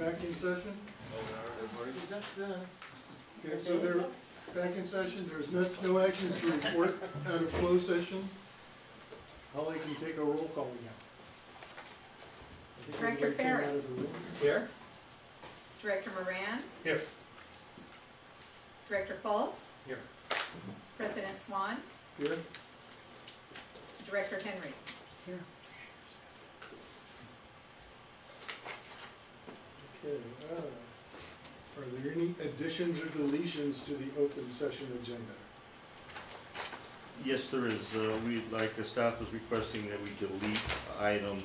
back in session? Uh, okay, so they're back in session, there's no, no actions to report out of closed session. Holly can take a roll call again. Director everybody came Farrell. out of the room. Here? Director Moran? Here. Director Fultz? Here. President Swan? Here? Director Henry? Okay, uh, are there any additions or deletions to the open session agenda? Yes, there is. Uh, we, like, the staff is requesting that we delete item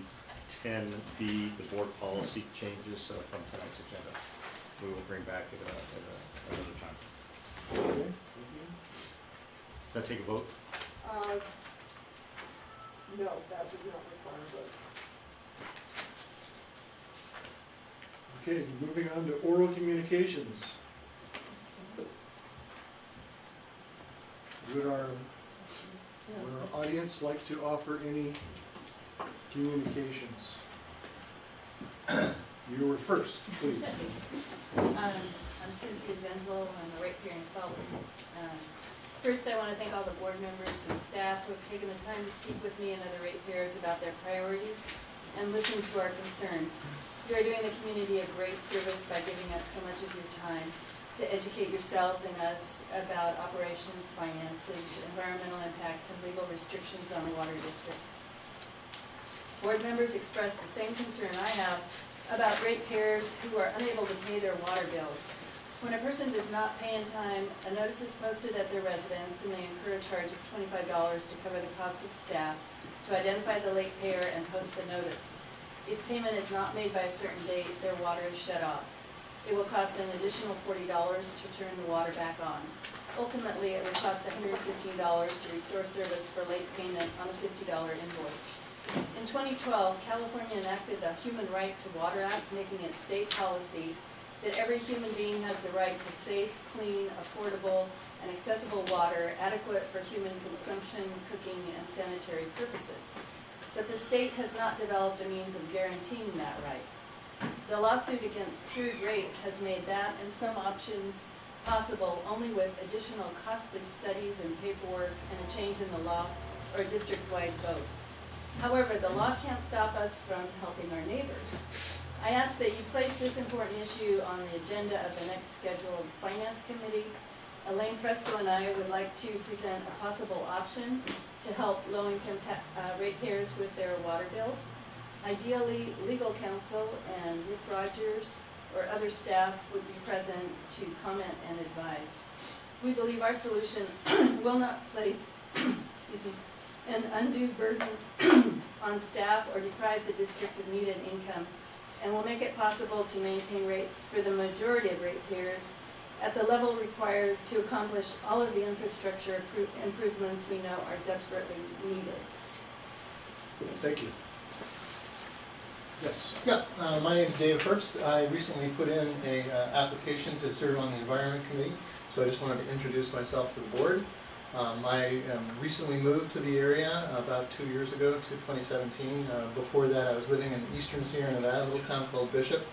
ten B, the board policy changes uh, from tonight's agenda. We will bring back at, a- at a- another time. Okay, thank you. Can I take a vote? Uh, No, that would not require a vote. Okay, moving on to oral communications. Would our, would our audience like to offer any communications? You were first, please. Um, I'm Cynthia Zenzel, I'm a ratepayer in Felton. Um, First, I want to thank all the board members and staff who have taken the time to speak with me and other ratepayers about their priorities and listen to our concerns. You are doing the community a great service by giving up so much of your time to educate yourselves and us about operations, finances, environmental impacts, and legal restrictions on the water district. Board members express the same concern I have about ratepayers who are unable to pay their water bills. When a person does not pay in time, a notice is posted at their residence and they incur a charge of twenty-five dollars to cover the cost of staff to identify the late payer and post the notice. If payment is not made by a certain date, their water is shut off. It will cost an additional forty dollars to turn the water back on. Ultimately, it will cost hundred and fifteen dollars to restore service for late payment on a fifty dollar invoice. In 2012, California enacted the Human Right to Water Act, making it state policy that every human being has the right to safe, clean, affordable, and accessible water adequate for human consumption, cooking, and sanitary purposes. But the state has not developed a means of guaranteeing that right. The lawsuit against tiered rates has made that and some options possible only with additional costly studies and paperwork and a change in the law or a district-wide vote. However, the law can't stop us from helping our neighbors. I ask that you place this important issue on the agenda of the next scheduled Finance Committee. Elaine Fresco and I would like to present a possible option to help low-income uh, ratepayers with their water bills. Ideally, legal counsel and Rick Rogers or other staff would be present to comment and advise. We believe our solution will not place, excuse me, an undue burden on staff or deprive the district of needed income and will make it possible to maintain rates for the majority of ratepayers at the level required to accomplish all of the infrastructure improvements we know are desperately needed. Thank you. Yes. Yeah, uh, my name is Dave Herbst. I recently put in a uh, application to serve on the Environment Committee, so I just wanted to introduce myself to the board. Um, I um, recently moved to the area about two years ago, to 2017. Uh, Before that, I was living in eastern Sierra Nevada, a little town called Bishop,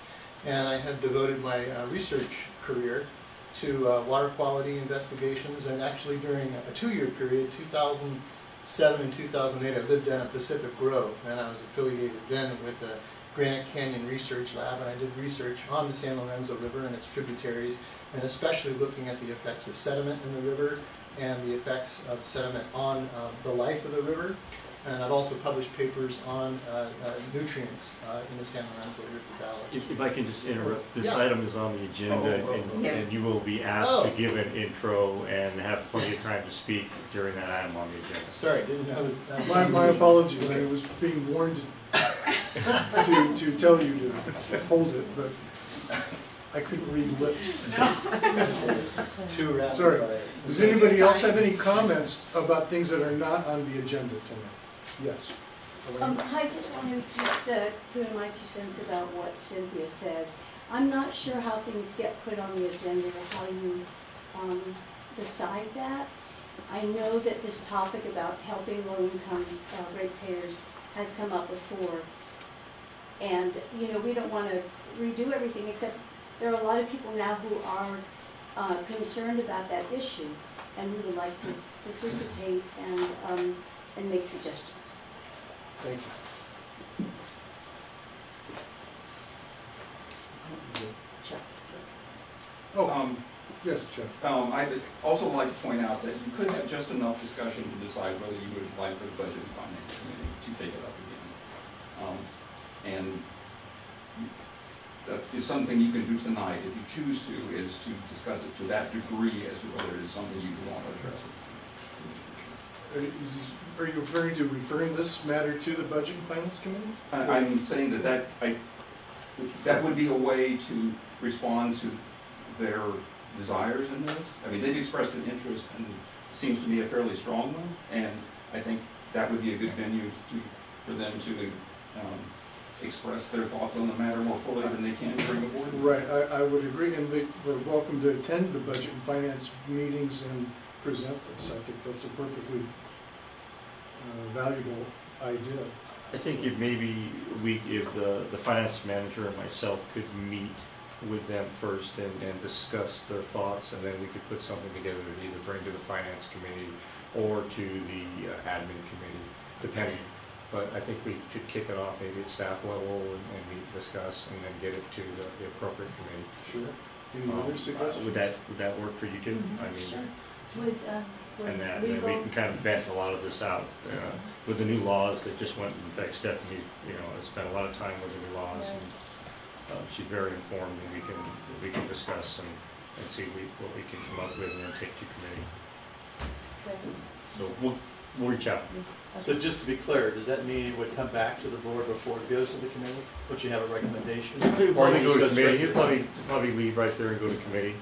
and I have devoted my uh, research career to uh, water quality investigations, and actually during a two-year period, 2007 and 2008, I lived down at Pacific Grove, and I was affiliated then with the Granite Canyon Research Lab, and I did research on the San Lorenzo River and its tributaries, and especially looking at the effects of sediment in the river and the effects of sediment on uh, the life of the river. And I've also published papers on uh, uh, nutrients uh, in the San Lorenzo River Valley. If, if I can just interrupt, this Yeah. item is on the agenda Oh, oh, and, oh. and you will be asked to Oh. give an intro and have plenty of time to speak during that item on the agenda. Sorry, didn't know that. that My, my unusual. apologies, I was being warned to, to, to tell you to hold it, but I couldn't read lips. Too rapid Sorry. Does anybody else have any comments about things that are not on the agenda tonight? Yes. Um, I just want to just uh, put in my two cents about what Cynthia said. I'm not sure how things get put on the agenda, or how you um, decide that. I know that this topic about helping low-income uh, ratepayers has come up before. And, you know, we don't wanna redo everything, except there are a lot of people now who are, uh, concerned about that issue, and we would like to participate and, um, and make suggestions. Thank you. Chuck? Oh, Um, yes, Chuck. um, I'd also like to point out that you could have just enough discussion to decide whether you would like the Budget and Finance Committee to take it up again. Um, and that is something you can do tonight, if you choose to, is to discuss it to that degree as to whether it is something you want to address. Are is- are you referring to referring this matter to the Budget and Finance Committee? I, I'm saying that that, I, that would be a way to respond to their desires in this. I mean, they've expressed an interest and it seems to be a fairly strong one, and I think that would be a good venue to, for them to, um, express their thoughts on the matter more fully than they can during the board. Right, I, I would agree, and they, they're welcome to attend the Budget and Finance meetings and present this. I think that's a perfectly valuable idea. I think if maybe we, if the, the finance manager and myself could meet with them first and, and discuss their thoughts, and then we could put something together to either bring to the finance committee or to the uh, admin committee, depending. But I think we should kick it off maybe at staff level and, and meet, discuss, and then get it to the, the appropriate committee. Sure. Any Um, other suggestions? Would that, would that work for you too? I mean, Sure. Would, um, and that, and then we can kind of vet a lot of this out. Uh, With the new laws that just went in effect, Stephanie, you know, has spent a lot of time with the new laws, and uh, she's very informed, and we can, we can discuss and, and see we- what we can come up with and then take to committee. okay. So we'll, we'll reach out. So just to be clear, does that mean it would come back to the board before it goes to the committee? Would you have a recommendation? Or probably you go to just committee, straight he'll probably, probably leave right there and go to committee.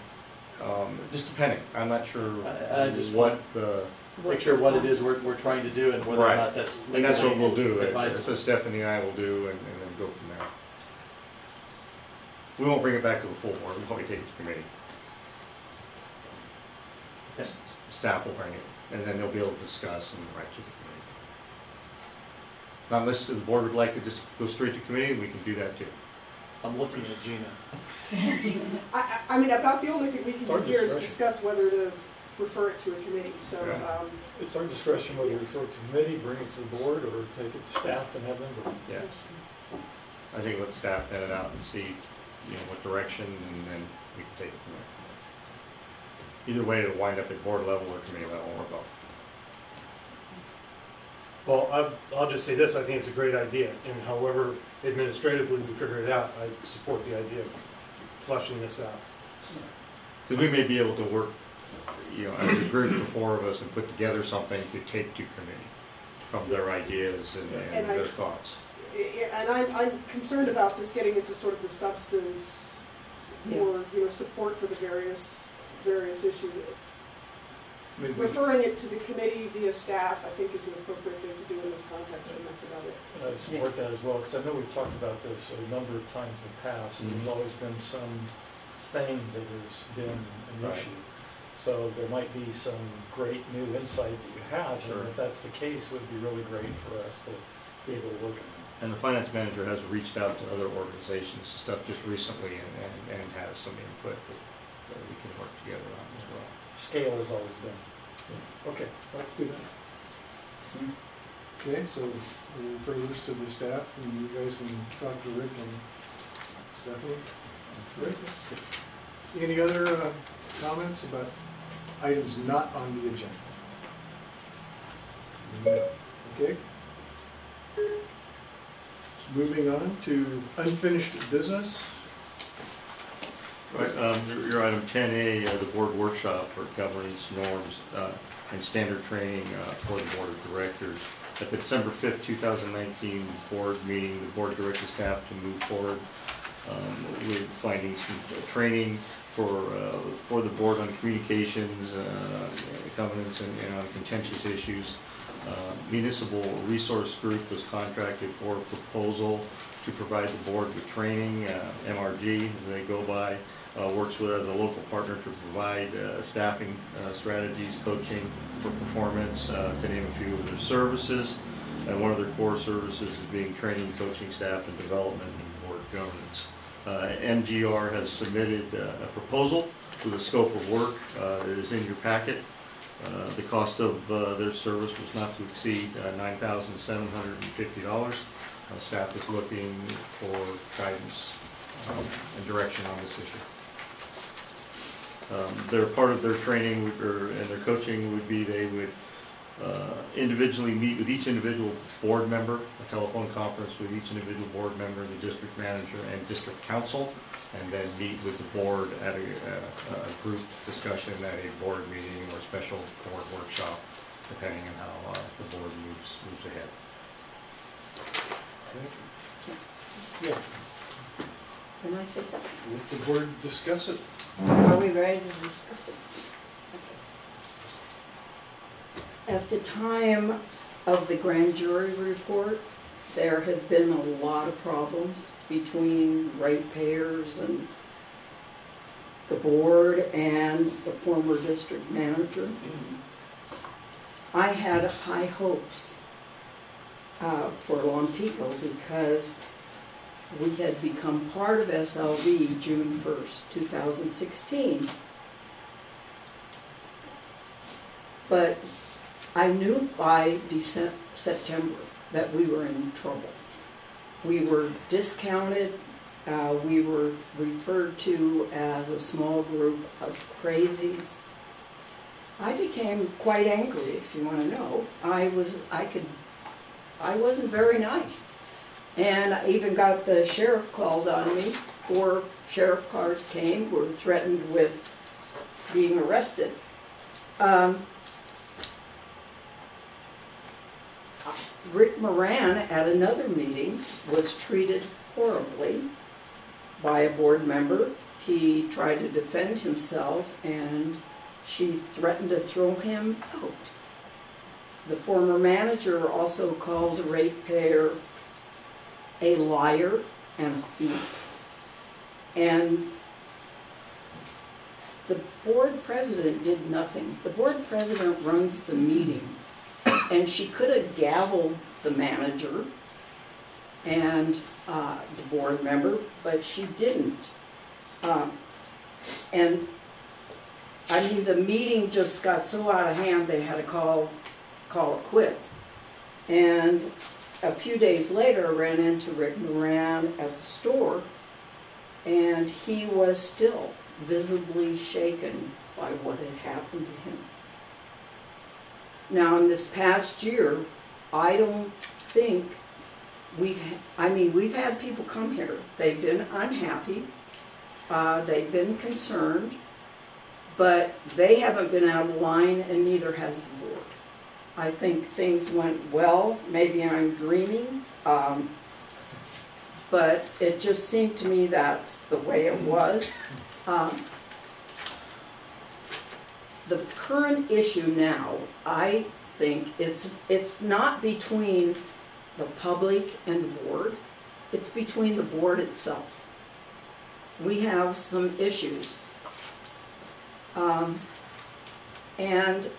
Um, just depending, I'm not sure I- I just what the, Make sure what it is we're, we're trying to do and whether or Right. not that's and that's what we'll do, that's advisable. what Stephanie and I will do, and, and then go from there. We won't bring it back to the full board, we'll probably take it to committee. Okay. Staff will bring it, and then they'll be able to discuss and write to the committee. Now, Unless the board would like to just go straight to committee, we can do that too. I'm looking at Gina. I, I, I mean, about the only thing we can It's our do here is discretion. discuss whether to refer it to a committee, so, Yeah. um, It's our discretion whether to refer it to committee, bring it to the board, or take it to staff and have them go. Yeah. I think let staff vet it out and see, you know, what direction, and then we can take it from there. Either way, it'll wind up at board level or committee level, or both. Well, I'll, I'll just say this, I think it's a great idea, and however administratively we figure it out, I support the idea of fleshing this out. Because we may be able to work, you know, as a group, the four of us, and put together something to take to committee from their ideas and, and And their thoughts. I- I- and I'm, I'm concerned about this getting into sort of the substance or, you know, support for the various, various issues. I mean, Referring it to the committee via staff, I think is an appropriate thing to do in this context, and that's about it. I support that as well, because I know we've talked about this a number of times in the past, and there's Mhm. always been some thing that has been an Right. issue. So there might be some great new insight that you have, Sure. and if that's the case, it would be really great for us to be able to work on it. And the finance manager has reached out to other organizations, and stuff just recently, and, and, and has some input that, that we can work together on as well. Scale has always been. Okay, let's do that. Okay, so we'll refer this to the staff, and you guys can talk to Rick and Stephanie. Rick? Any other uh, comments about items not on the agenda? Okay. Moving on to unfinished business. Right, um, your, your item ten A, uh, the board workshop for governance norms, uh, and standard training, uh, for the board of directors. At the December fifth, two thousand nineteen board meeting, the board directed staff to move forward, um, with finding some training for, uh, for the board on communications, uh, governance and, and on contentious issues. Uh, Municipal Resource Group was contracted for a proposal to provide the board with training, uh, MRG, as they go by, works with as a local partner to provide uh, staffing uh, strategies, coaching for performance, uh, to name a few of their services. And one of their core services is being training, coaching staff, and development and board governance. Uh, MGR has submitted uh, a proposal with a scope of work. Uh, It is in your packet. Uh, The cost of uh, their service was not to exceed uh, $9,750. Uh, Staff is looking for guidance um, and direction on this issue. Um, Their, part of their training would- or, and their coaching would be they would uh, individually meet with each individual board member, a telephone conference with each individual board member, the district manager and district counsel, and then meet with the board at a, a, a group discussion at a board meeting or special board workshop, depending on how uh, the board moves, moves ahead. Yeah, Can I say something? let the board discuss it. Are we ready to discuss it? At the time of the grand jury report, there had been a lot of problems between ratepayers and the board and the former district manager. I had high hopes uh, for Lompico because we had become part of SLV June 1st, 2016. But I knew by December, September that we were in trouble. We were discounted, uh, we were referred to as a small group of crazies. I became quite angry, if you want to know. I was, I could, I wasn't very nice. And I even got the sheriff called on me. Four sheriff cars came, were threatened with being arrested. Um, Rick Moran at another meeting was treated horribly by a board member. He tried to defend himself and she threatened to throw him out. The former manager also called a ratepayer a liar and a thief. And the board president did nothing. The board president runs the meeting, and she could have gavelled the manager and uh, the board member, but she didn't. Um, And, I mean, the meeting just got so out of hand, they had to call, call it quits. And a few days later, I ran into Rick Moran at the store, and he was still visibly shaken by what had happened to him. Now, in this past year, I don't think we've, I mean, we've had people come here, they've been unhappy, uh, they've been concerned, but they haven't been out of line, and neither has the board. I think things went well. Maybe I'm dreaming. Um, but it just seemed to me that's the way it was. Um, the current issue now, I think it's, it's not between the public and the board. It's between the board itself. We have some issues. Um, and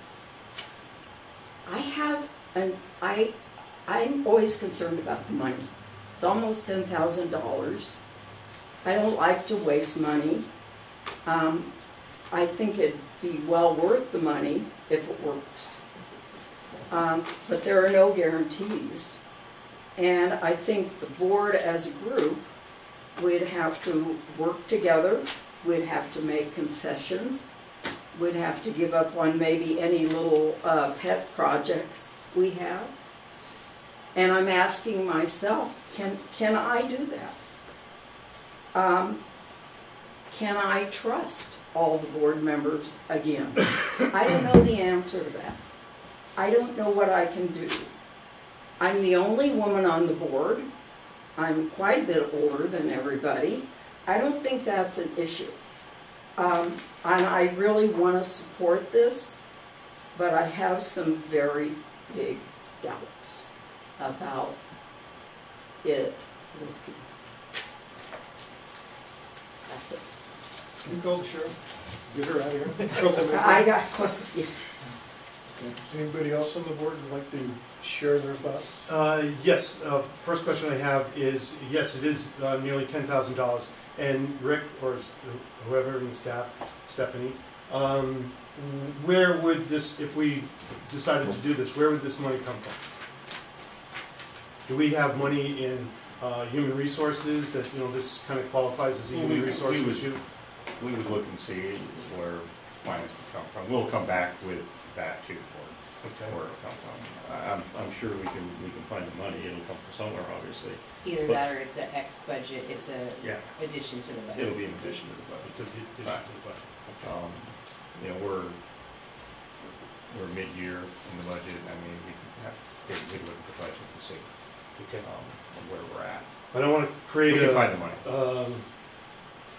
I have, an I, I'm always concerned about the money. It's almost ten thousand dollars. I don't like to waste money. Um, I think it'd be well worth the money if it works. Um, but there are no guarantees. And I think the board as a group would have to work together, we'd have to make concessions, we'd have to give up on maybe any little uh, pet projects we have. And I'm asking myself, can, can I do that? Um, can I trust all the board members again? I don't know the answer to that. I don't know what I can do. I'm the only woman on the board. I'm quite a bit older than everybody. I don't think that's an issue. Um, and I really want to support this, but I have some very big doubts about it working. That's it. You call the sheriff, get her out of here. I got, yeah. Anybody else on the board would like to share their thoughts? Uh, yes, uh, first question I have is, yes, it is uh, nearly ten thousand dollars. And Rick, or whoever in the staff, Stephanie, um, where would this, if we decided to do this, where would this money come from? Do we have money in, uh, human resources that, you know, this kind of qualifies as a Well, we- human we resource would- issue? We would look and see where finance would come from. We'll come back with that to the board, Okay. where it'll come from. I- I'm, I'm sure we can, we can find the money. It'll come from somewhere, obviously. Either But- that or it's an X budget, it's a Yeah, addition to the budget. it'll be in addition to the budget. It's a addition to the budget. Um, you know, we're, we're mid-year in the budget, I mean, we can have, we can look at the budget and see, Okay. um, where we're at. I don't want to We create can a. find the money. um,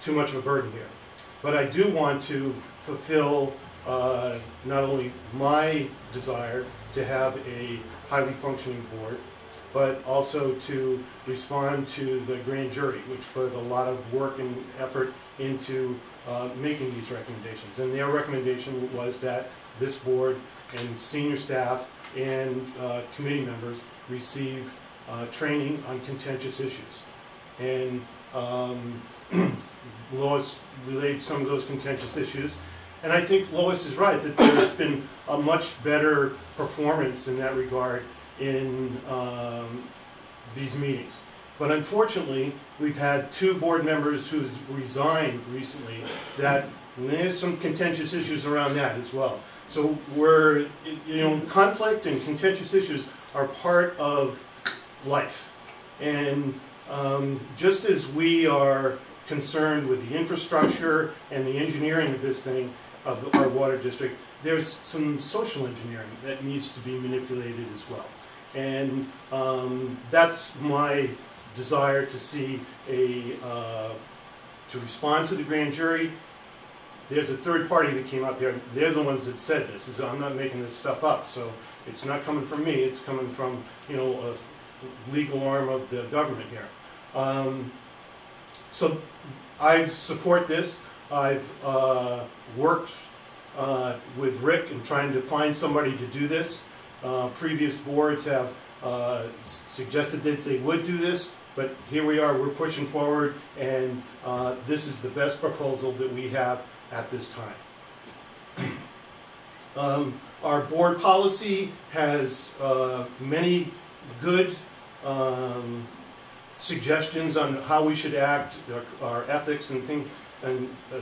too much of a burden here. But I do want to fulfill uh, not only my desire to have a highly functioning board, but also to respond to the grand jury, which put a lot of work and effort into uh, making these recommendations. And their recommendation was that this board and senior staff and uh, committee members receive uh, training on contentious issues. And um, Lois relayed some of those contentious issues. And I think Lois is right, that there's been a much better performance in that regard in um, these meetings. But unfortunately, we've had two board members who's resigned recently that, there's some contentious issues around that as well. So we're, you know, conflict and contentious issues are part of life. And um, just as we are concerned with the infrastructure and the engineering of this thing, of our water district, there's some social engineering that needs to be manipulated as well. And um, that's my desire to see a, uh, to respond to the grand jury. There's a third party that came out there, they're the ones that said this, is, I'm not making this stuff up, so it's not coming from me, it's coming from, you know, a legal arm of the government here. Um, so I support this. I've uh, worked uh, with Rick in trying to find somebody to do this. Uh, previous boards have uh, suggested that they would do this, but here we are, we're pushing forward, and uh, this is the best proposal that we have at this time. Um, Our board policy has uh, many good um, suggestions on how we should act, our- our ethics and things, and, uh,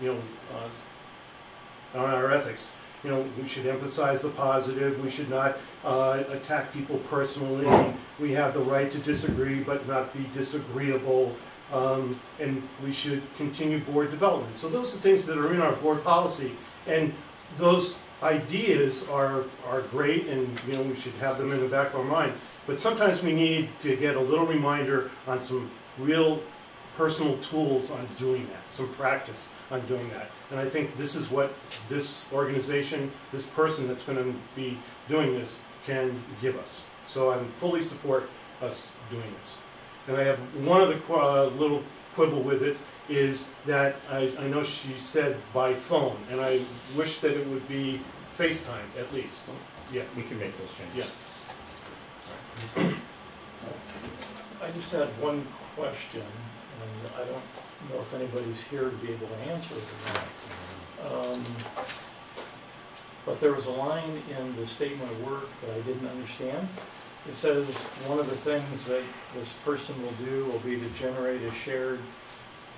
you know, uh, on our ethics. You know, we should emphasize the positive, we should not uh, attack people personally, we have the right to disagree but not be disagreeable, um, and we should continue board development. So those are things that are in our board policy, and those ideas are, are great, and, you know, we should have them in the back of our mind. But sometimes we need to get a little reminder on some real personal tools on doing that, some practice on doing that. And I think this is what this organization, this person that's going to be doing this can give us. So I fully support us doing this. And I have one other qu- uh, little quibble with it, is that I, I know she said by phone, and I wish that it would be FaceTime at least. Yeah, We can make those changes. Yeah. I just had one question, and I don't know if anybody's here to be able to answer it or not. Um, But there was a line in the statement of work that I didn't understand. It says, one of the things that this person will do will be to generate a shared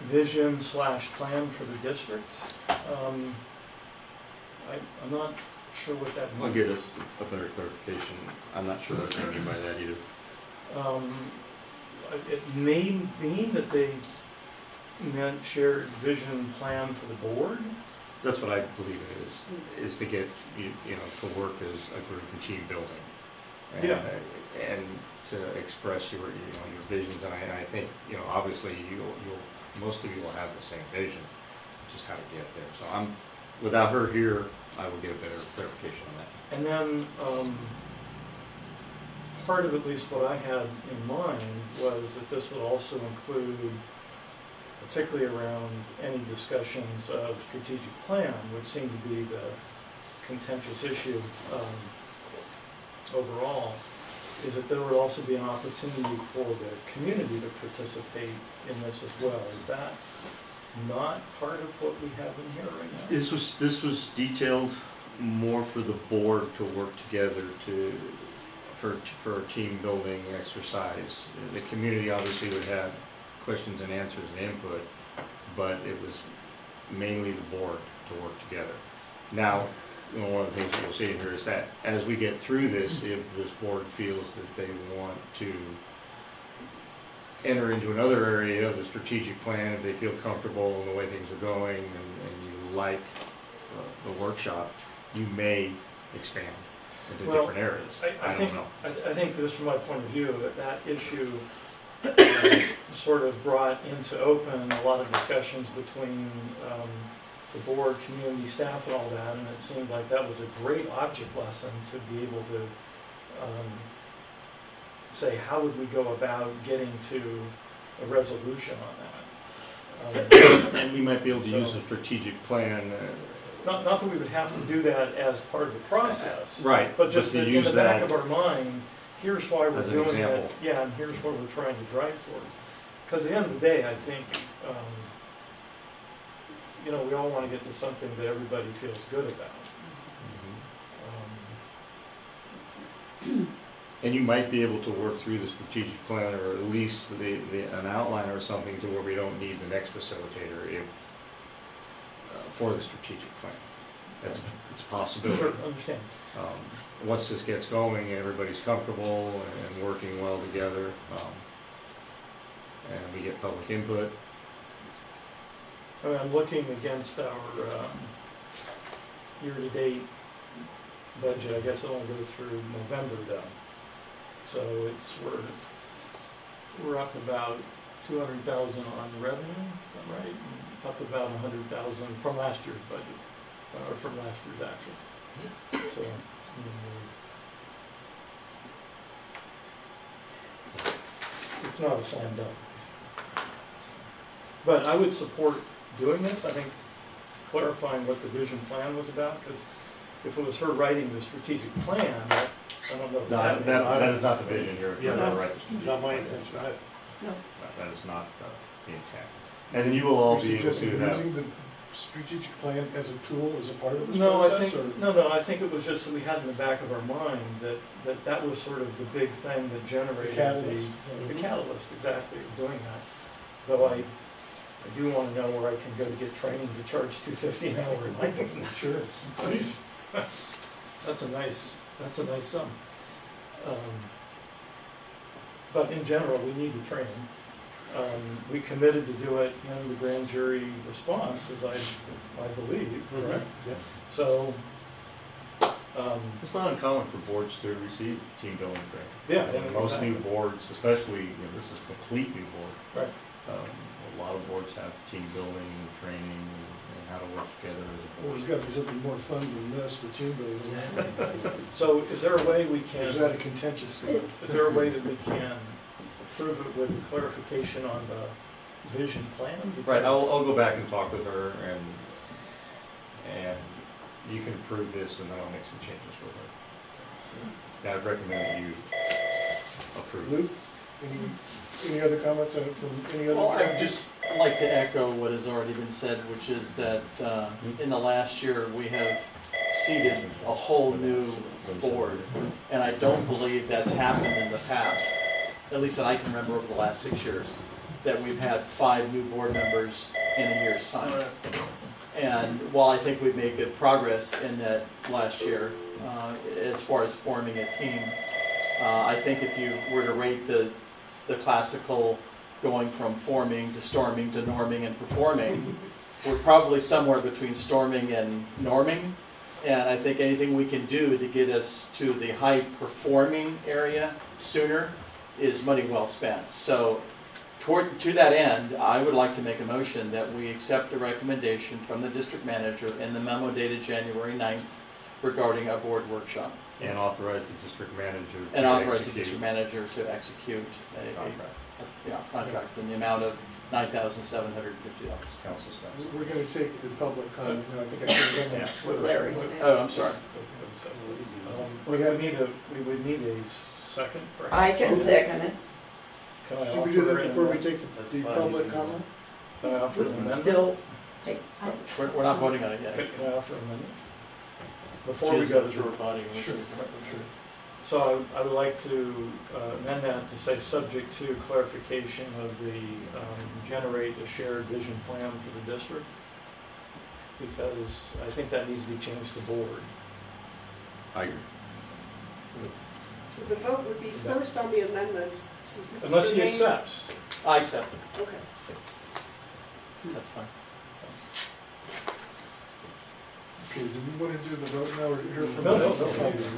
vision slash plan for the district. Um, I, I'm not sure what that means. I'll get us a better clarification. I'm not sure what they mean by that either. Um, it may mean that they meant shared vision plan for the board. That's what I believe it is, is to get, you, you know, to work as a group and team building. And, Yeah. uh, And to express your, you know, your visions, and I, and I think, you know, obviously you'll, you'll, most of you will have the same vision, just how to get there. So I'm, without her here, I will get a better clarification on that. And then, um, part of at least what I had in mind was that this would also include, particularly around any discussions of strategic plan, which seem to be the contentious issue um, overall, is that there would also be an opportunity for the community to participate in this as well. Is that not part of what we have in here right now? This was, this was detailed more for the board to work together to, for, for team building exercise. The community obviously would have questions and answers and input, but it was mainly the board to work together. Now, you know, one of the things we'll see here is that as we get through this, if this board feels that they want to enter into another area of the strategic plan, if they feel comfortable in the way things are going and, and you like uh, the workshop, you may expand into Well, different areas. I, I I think, don't know. I, th- I think just from my point of view, that that issue um, sort of brought into open a lot of discussions between, um, the board, community, staff and all that, and it seemed like that was a great object lesson to be able to, um, say, how would we go about getting to a resolution on that? Um, And we might be able to use a strategic plan, uh, Not, not that we would have to do that as part of the process, right, but just to in use the back that of our mind, here's why we're as an doing it. Yeah, and here's what we're trying to drive towards. Because at the end of the day, I think, um, you know, we all want to get to something that everybody feels good about. Um, And you might be able to work through the strategic plan, or at least the, the, an outline or something to where we don't need the next facilitator if, for the strategic plan. That's, it's a possibility. Sure, understand. Um, once this gets going, everybody's comfortable and working well together, um, and we get public input, I mean, I'm looking against our, um, year-to-date budget, I guess it only goes through November though. So it's, we're, we're up about two hundred thousand on revenue, is that right? And Up about a hundred thousand from last year's budget, uh, or from last year's actual. So, mm, it's not a slam dunk. But I would support doing this, I think clarifying what the vision plan was about, because if it was her writing the strategic plan, that, I don't know. if that, that, makes- that is not the vision you're, Yeah, that's not my intention. I- No. That- That is not uh, the intent. And then you will all You're be able to suggesting have. using the strategic plan as a tool, as a part of this No, I process, think, or? no, no, I think it was just that we had in the back of our mind that, that that was sort of the big thing that generated the. catalyst. The catalyst, exactly, of doing that. Though I, I do wanna know where I can go to get training to charge two fifty an hour in my business. Sure, please. That's, that's a nice, that's a nice sum. Um, But in general, we need the training. Um, we committed to do it in the grand jury response, as I, I believe, correct? Yeah. So, um, It's not uncommon for boards to receive team building training. yeah, And Most new boards, especially, you know, this is a complete new board. Right. Um, a lot of boards have team building and training and how to work together as a Well, board. there's gotta be something more fun than this for team building. So is there a way we can? Is that a contentious? thing? Is there a way that we can prove it with clarification on the vision plan? Right, I'll, I'll go back and talk with her and, and you can approve this and then I'll make some changes with her. Yeah, I'd recommend that you approve. Luke, any, any other comments on- from any other? Well, I would just like to echo what has already been said, which is that uh, in the last year, we have seated a whole new board. And I don't believe that's happened in the past, at least that I can remember over the last six years, that we've had five new board members in a year's time. And while I think we've made good progress in that last year, uh, as far as forming a team, uh, I think if you were to rate the, the classical going from forming to storming to norming and performing, we're probably somewhere between storming and norming. And I think anything we can do to get us to the high performing area sooner is money well spent. So toward, to that end, I would like to make a motion that we accept the recommendation from the district manager in the memo dated January 9th regarding a board workshop. And authorize the district manager. And to authorize the execute district manager to execute a, a, Contract. yeah, contract in the amount of nine thousand seven hundred and fifty dollars. Council staff. We're gonna take the public comment, no, I think I should have done that. Larry what- Oh, I'm sorry. Um, We would need a, we would need a second perhaps. I can second it. Can I Should we do offer that an before we amendment? take That's the, the fine, public comment? Can I offer an amendment? Still, I- We're, we're not voting on it yet. Can can I offer an amendment? Before we She's go got through through. body. and Sure, we'll- sure. So I I would like to uh, amend that to say, subject to clarification of the, um, generate a shared vision plan for the district. Because I think that needs to be changed to board. I agree. So the vote would be first on the amendment. This is- this is Unless the he main- accepts. I accept it, Okay. that's fine. Okay, do we wanna do the vote now or hear from? No, no, no.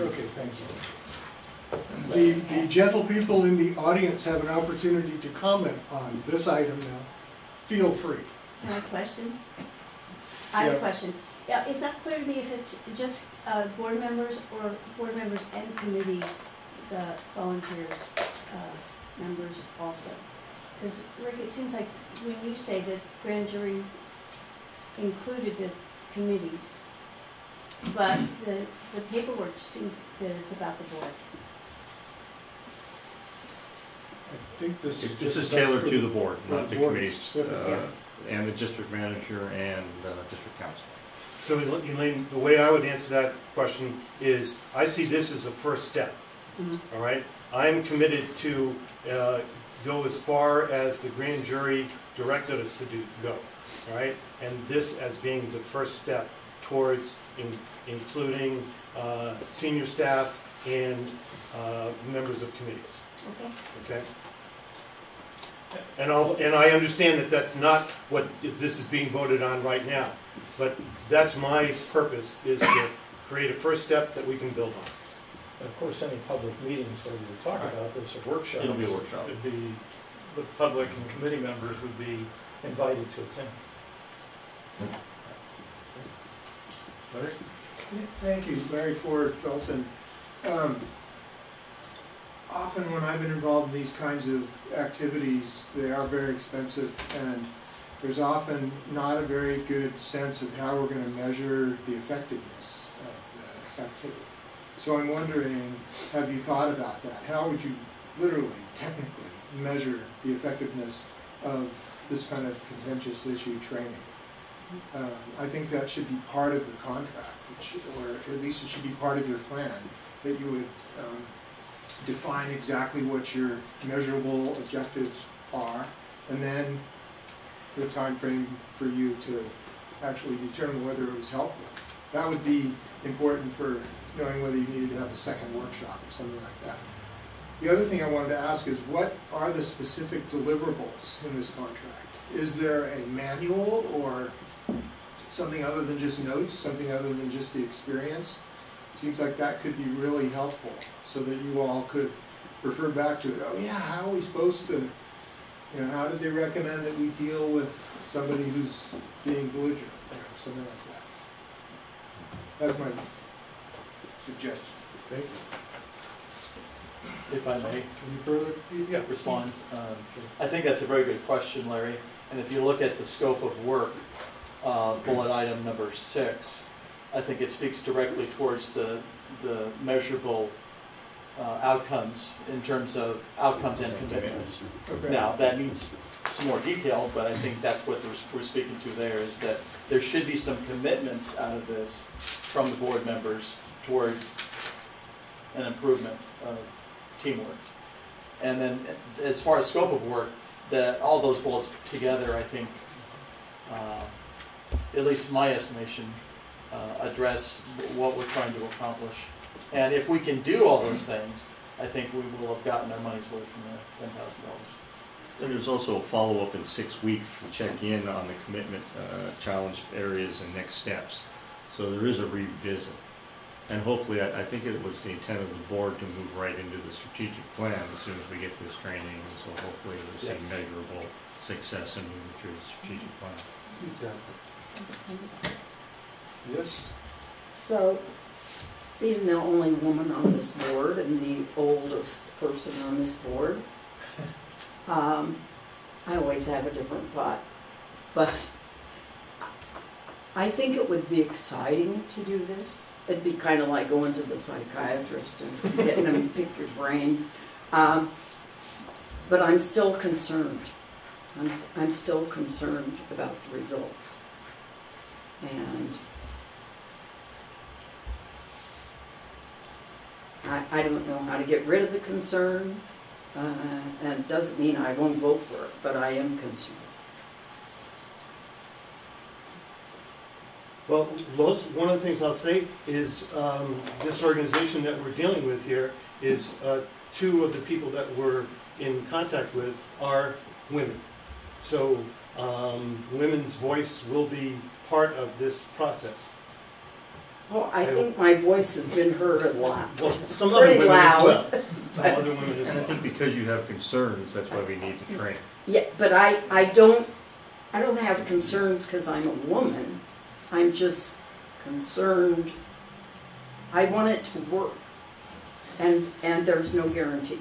Okay, thank you. The, the gentle people in the audience have an opportunity to comment on this item now. Feel free. I have a question. I have Yeah. a question. Yeah, is that clear to me if it's just, uh, board members or board members and committee, the volunteers, uh, members also? Because Rick, it seems like when you say that grand jury included the committees, but the, the paperwork seems that it's about the board. I think this is This is tailored to the board, not the board committees, specifically. uh, and the district manager and uh, district counsel. So Elaine, the way I would answer that question is, I see this as a first step. All right? I'm committed to uh, go as far as the grand jury directed us to do, go, all right? And this as being the first step towards in- including uh, senior staff and uh, members of committees, Okay? okay? And I'll, and I understand that that's not what this is being voted on right now, but that's my purpose, is to create a first step that we can build on. And of course, any public meetings where we talk Right. about this or workshops. It'll be a workshop. It'd be, the public and committee members would be invited to attend. Larry? Thank you, Larry Ford, Felton. Um, Often when I've been involved in these kinds of activities, they are very expensive and there's often not a very good sense of how we're gonna measure the effectiveness of the activity. So I'm wondering, have you thought about that? How would you literally, technically, measure the effectiveness of this kind of contentious issue training? Um, I think that should be part of the contract, or at least it should be part of your plan, that you would um, define exactly what your measurable objectives are, and then the time frame for you to actually determine whether it was helpful. That would be important for knowing whether you needed to have a second workshop or something like that. The other thing I wanted to ask is, what are the specific deliverables in this contract? Is there a manual or something other than just notes, something other than just the experience? Seems like that could be really helpful, so that you all could refer back to it, oh yeah, how are we supposed to, you know, how did they recommend that we deal with somebody who's being belligerent, or something like that? That's my suggestion. Thank you. If I may Any further? Yeah. respond. Um, I think that's a very good question, Larry. And if you look at the scope of work, uh, bullet item number six, I think it speaks directly towards the, the measurable uh, outcomes in terms of outcomes and commitments. Okay. Now, that needs some more detail, but I think that's what we're, we're speaking to there, is that there should be some commitments out of this from the board members toward an improvement of teamwork. And then, as far as scope of work, that, all those bullets together, I think, uh, at least my estimation, uh, address what we're trying to accomplish. And if we can do all those things, I think we will have gotten our money's worth from the ten thousand dollars. And there's also a follow-up in six weeks to check in on the commitment, uh, challenged areas and next steps. So there is a revisit. And hopefully, I, I think it was the intent of the board to move right into the strategic plan as soon as we get this training. And so hopefully there's Yes. some measurable success in moving through the strategic plan. Exactly. Yes? So, being the only woman on this board and the oldest person on this board, um, I always have a different thought, but I think it would be exciting to do this. It'd be kind of like going to the psychiatrist and getting them to pick your brain. Um, but I'm still concerned. I'm, I'm still concerned about the results. And I, I don't know how to get rid of the concern, uh, and it doesn't mean I won't vote for it, but I am concerned. Well, Lois, one of the things I'll say is, um, this organization that we're dealing with here is, uh, two of the people that we're in contact with are women. So, um, women's voice will be part of this process. Well, I think my voice has been heard a lot. Well, some other Pretty women as well. Some other women as And I think because you have concerns, that's why we need to train. Yeah, but I, I don't, I don't have concerns because I'm a woman. I'm just concerned. I want it to work. And, and there's no guarantees.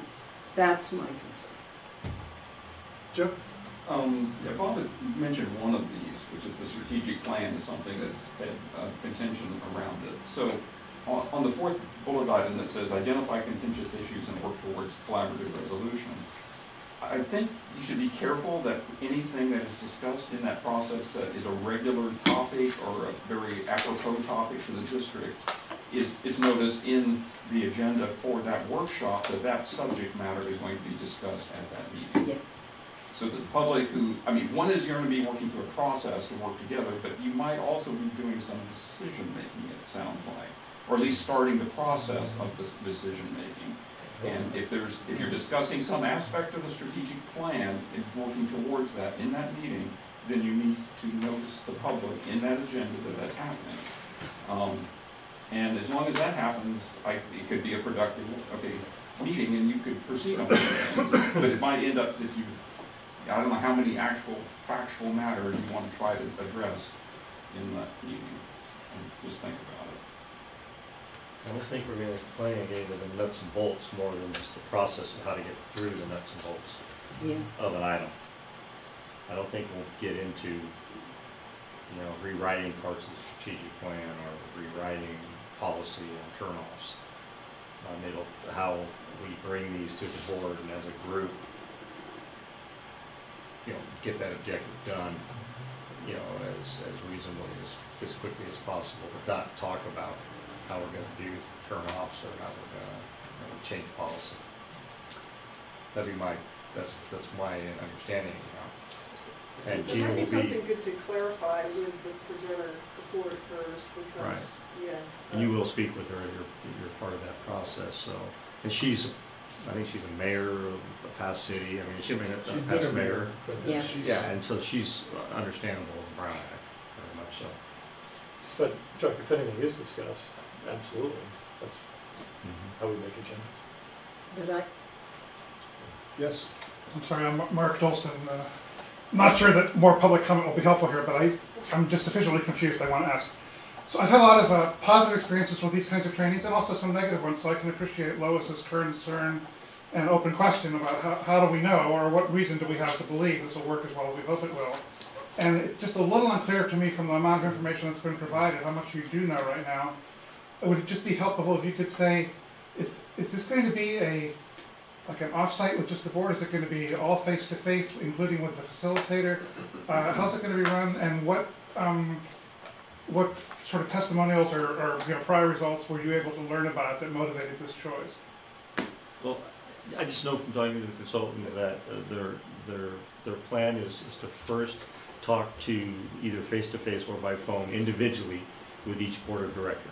That's my concern. Jeff? Um, yeah, Bob has mentioned one of these, which is the strategic plan is something that's had uh, contention around it. So on, on the fourth bullet item that says identify contentious issues and work towards collaborative resolution, I think you should be careful that anything that is discussed in that process that is a regular topic or a very apropos topic for the district is, it's noticed in the agenda for that workshop that that subject matter is going to be discussed at that meeting. Yeah. So the public who, I mean, one is you're gonna be working through a process to work together, but you might also be doing some decision-making, it sounds like. Or at least starting the process of this decision-making. And if there's, if you're discussing some aspect of the strategic plan and working towards that in that meeting, then you need to notice the public in that agenda that that's happening. Um, and as long as that happens, I, it could be a productive, okay, meeting and you could proceed on those things. But it might end up that you, I don't know how many actual factual matters you want to try to address in that meeting. And just think about. I don't think we're gonna play a game of the nuts and bolts more than just the process of how to get through the nuts and bolts Yeah. of an item. I don't think we'll get into, you know, rewriting parts of the strategic plan or rewriting policy and turnoffs. Um, it'll, how we bring these to the board and as a group, you know, get that objective done, you know, as, as reasonably as, as quickly as possible, but not talk about how we're gonna do turnoffs or how we're gonna, you know, change policy. That'd be my, that's, that's my understanding, you know. And There Gina might will be be, something good to clarify with the presenter before it occurs, because, yeah. and you will speak with her, you're, you're part of that process, so. And she's, I think she's a mayor of a past city, I mean, she, I mean, She's a been past a mayor. but Yeah. she's- Yeah, and so she's understandable in Brown Act, very much so. But Chuck, if anything is discussed, absolutely, that's how we make agendas. But I, Yes? I'm sorry, I'm Mark Dolson. Uh, Not sure that more public comment will be helpful here, but I, I'm just officially confused, I want to ask. So I've had a lot of uh, positive experiences with these kinds of trainings and also some negative ones, so I can appreciate Lois's concern and open question about how, how do we know, or what reason do we have to believe this will work as well as we hope it will. And it's just a little unclear to me from the amount of information that's been provided, how much you do know right now. Would it just be helpful if you could say, is, is this going to be a, like an offsite with just the board? Is it going to be all face-to-face, including with the facilitator? Uh, how's it going to be run, and what, um, what sort of testimonials or, or, you know, prior results were you able to learn about that motivated this choice? Well, I just know from talking to the consultants that uh, their, their, their plan is, is to first talk to either face-to-face or by phone individually with each board of director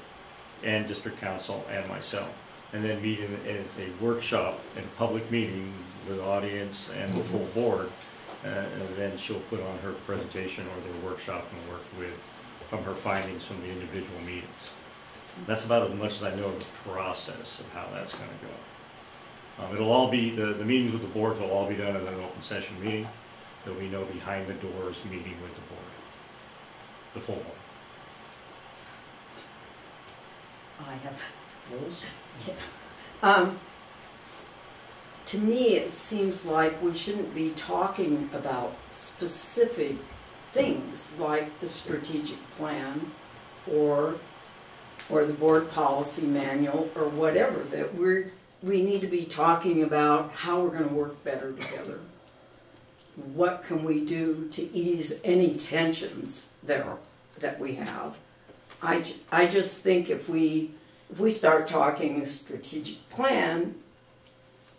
and district counsel and myself. And then meet in, as a workshop and a public meeting with audience and the full board. Uh, and then she'll put on her presentation or their workshop and work with, from her findings from the individual meetings. That's about as much as I know of the process of how that's gonna go. Um, it'll all be, the, the meetings with the board will all be done as an open session meeting. There'll be no behind the doors meeting with the board, the full board. I have Lois? Um, to me, it seems like we shouldn't be talking about specific things like the strategic plan or or the board policy manual or whatever that we're we need to be talking about how we're going to work better together. What can we do to ease any tensions there that we have? I, j- I just think if we if we start talking a strategic plan,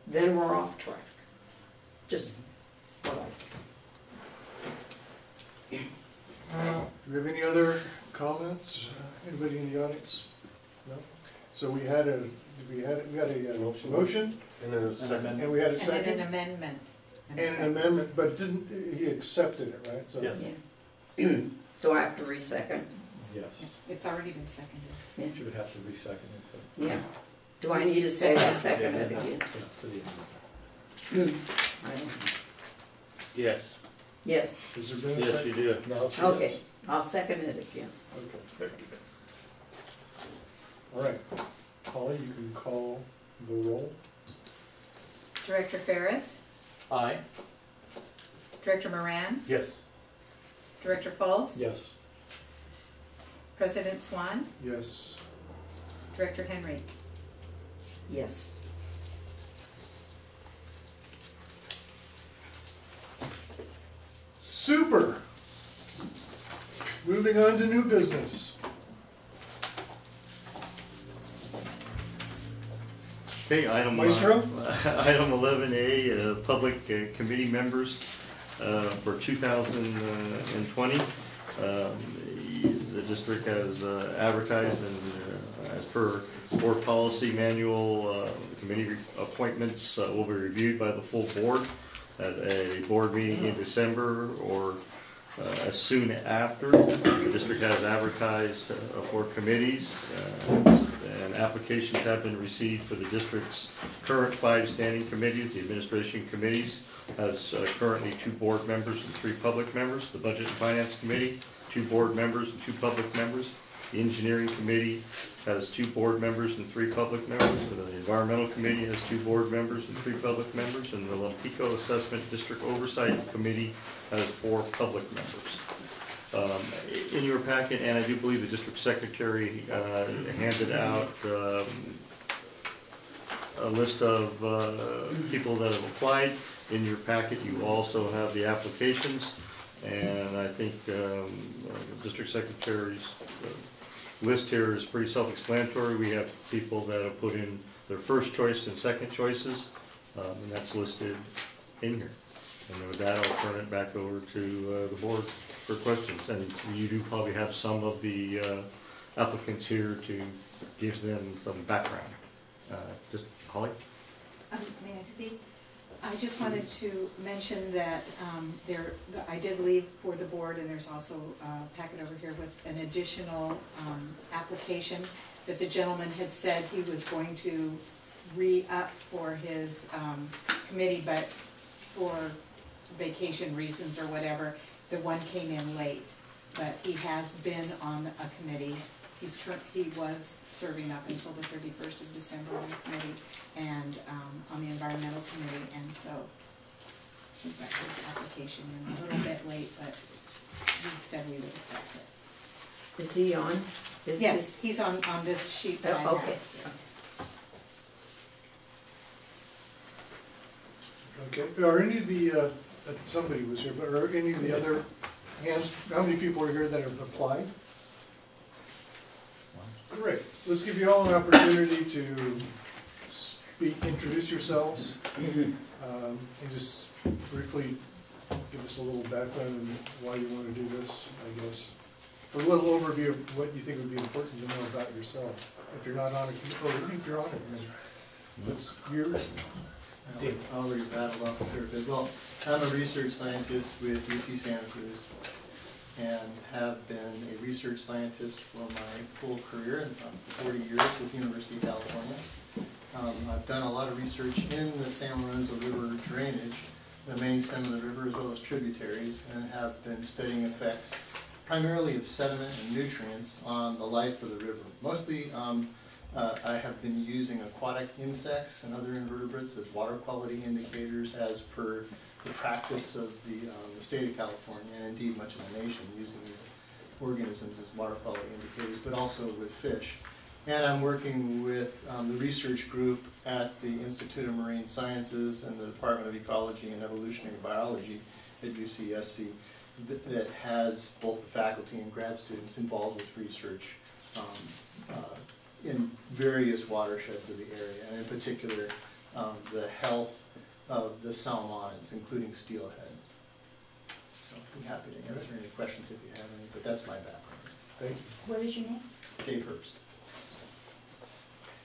then we're off track. Just what I Do we have any other comments? Uh, Anybody in the audience? No? So we had a, we had, we had a uh, Motion. motion, And a An second. amendment. and we had a second. And an amendment. and an amendment, but didn't, he accepted it, right? So- Yes. Do I have to re-second? Yes, It's already been seconded. you would have to re-second it. Yeah. Do I need to say I second it to- again? to the- Hmm. I don't know. Yes. Yes, Has there been a Yes, second? you do. Now she okay, does. I'll second it again. Okay. All right. Holly, you can call the roll. Director Ferris, Aye. Director Moran, Yes. Director Fultz, Yes, President Swan, Yes. Director Henry. Yes. Super. Moving on to new business. Okay, item. uh, Item eleven A, uh, public uh, committee members, uh, for two thousand and twenty. Um, The district has uh, advertised and uh, as per board policy manual, uh, committee appointments uh, will be reviewed by the full board at a board meeting in December or uh, as soon after. The district has advertised for committees, and applications have been received for the district's current five standing committees. The administration committees has currently two board members and three public members. The Budget and Finance Committee, two board members and two public members. The Engineering Committee has two board members and three public members. The Environmental Committee has two board members and three public members. And the Lompico Assessment District Oversight Committee has four public members. Um, In your packet, and I do believe the district secretary uh, handed out um, a list of uh, people that have applied. In your packet, you also have the applications, and I think um, uh, the district secretary's uh, list here is pretty self-explanatory. We have people that have put in their first choice and second choices, um, and that's listed in here. And with that, I'll turn it back over to uh, the board for questions. And you do probably have some of the uh, applicants here to give them some background. Uh, Just Holly? Um, May I speak? I just wanted to mention that um, there, I did leave for the board, and there's also a packet over here with an additional um, application that the gentleman had said he was going to re-up for his um, committee, but for vacation reasons or whatever, the one came in late. But he has been on a committee. He's, he was serving up until the thirty-first of December on the committee and um, on the environmental committee, and so he got his application in a little bit late, but we said we would accept it. Is he on? Is Yes, he's on, on this sheet that I Oh, have. okay. Okay, are any of the, uh, uh, somebody was here, but are any of the other hands, how many people are here that have applied? Great, let's give you all an opportunity to speak, introduce yourselves, um, and just briefly give us a little background on why you want to do this, I guess. A little overview of what you think would be important to know about yourself, if you're not on a, committee, or if you're on it, then let's, you're, I'll read rattle off here. A. Well, I'm a research scientist with UC Santa Cruz and have been a research scientist for my full career, um, forty years with University of California. Um, I've done a lot of research in the San Lorenzo River drainage, the main stem of the river as well as tributaries, and have been studying effects primarily of sediment and nutrients on the life of the river. Mostly um, Uh, I have been using aquatic insects and other invertebrates as water quality indicators as per the practice of the, um, the state of California, and indeed much of the nation, using these organisms as water quality indicators, but also with fish. And I'm working with um, the research group at the Institute of Marine Sciences and the Department of Ecology and Evolutionary Biology at UCSC that, that has both the faculty and grad students involved with research um, uh, in various watersheds of the area, and in particular, um, the health of the salmonids, including steelhead. So I'm happy to answer any questions if you have any, but that's my background. Thank you. What is your name? Dave Herbst.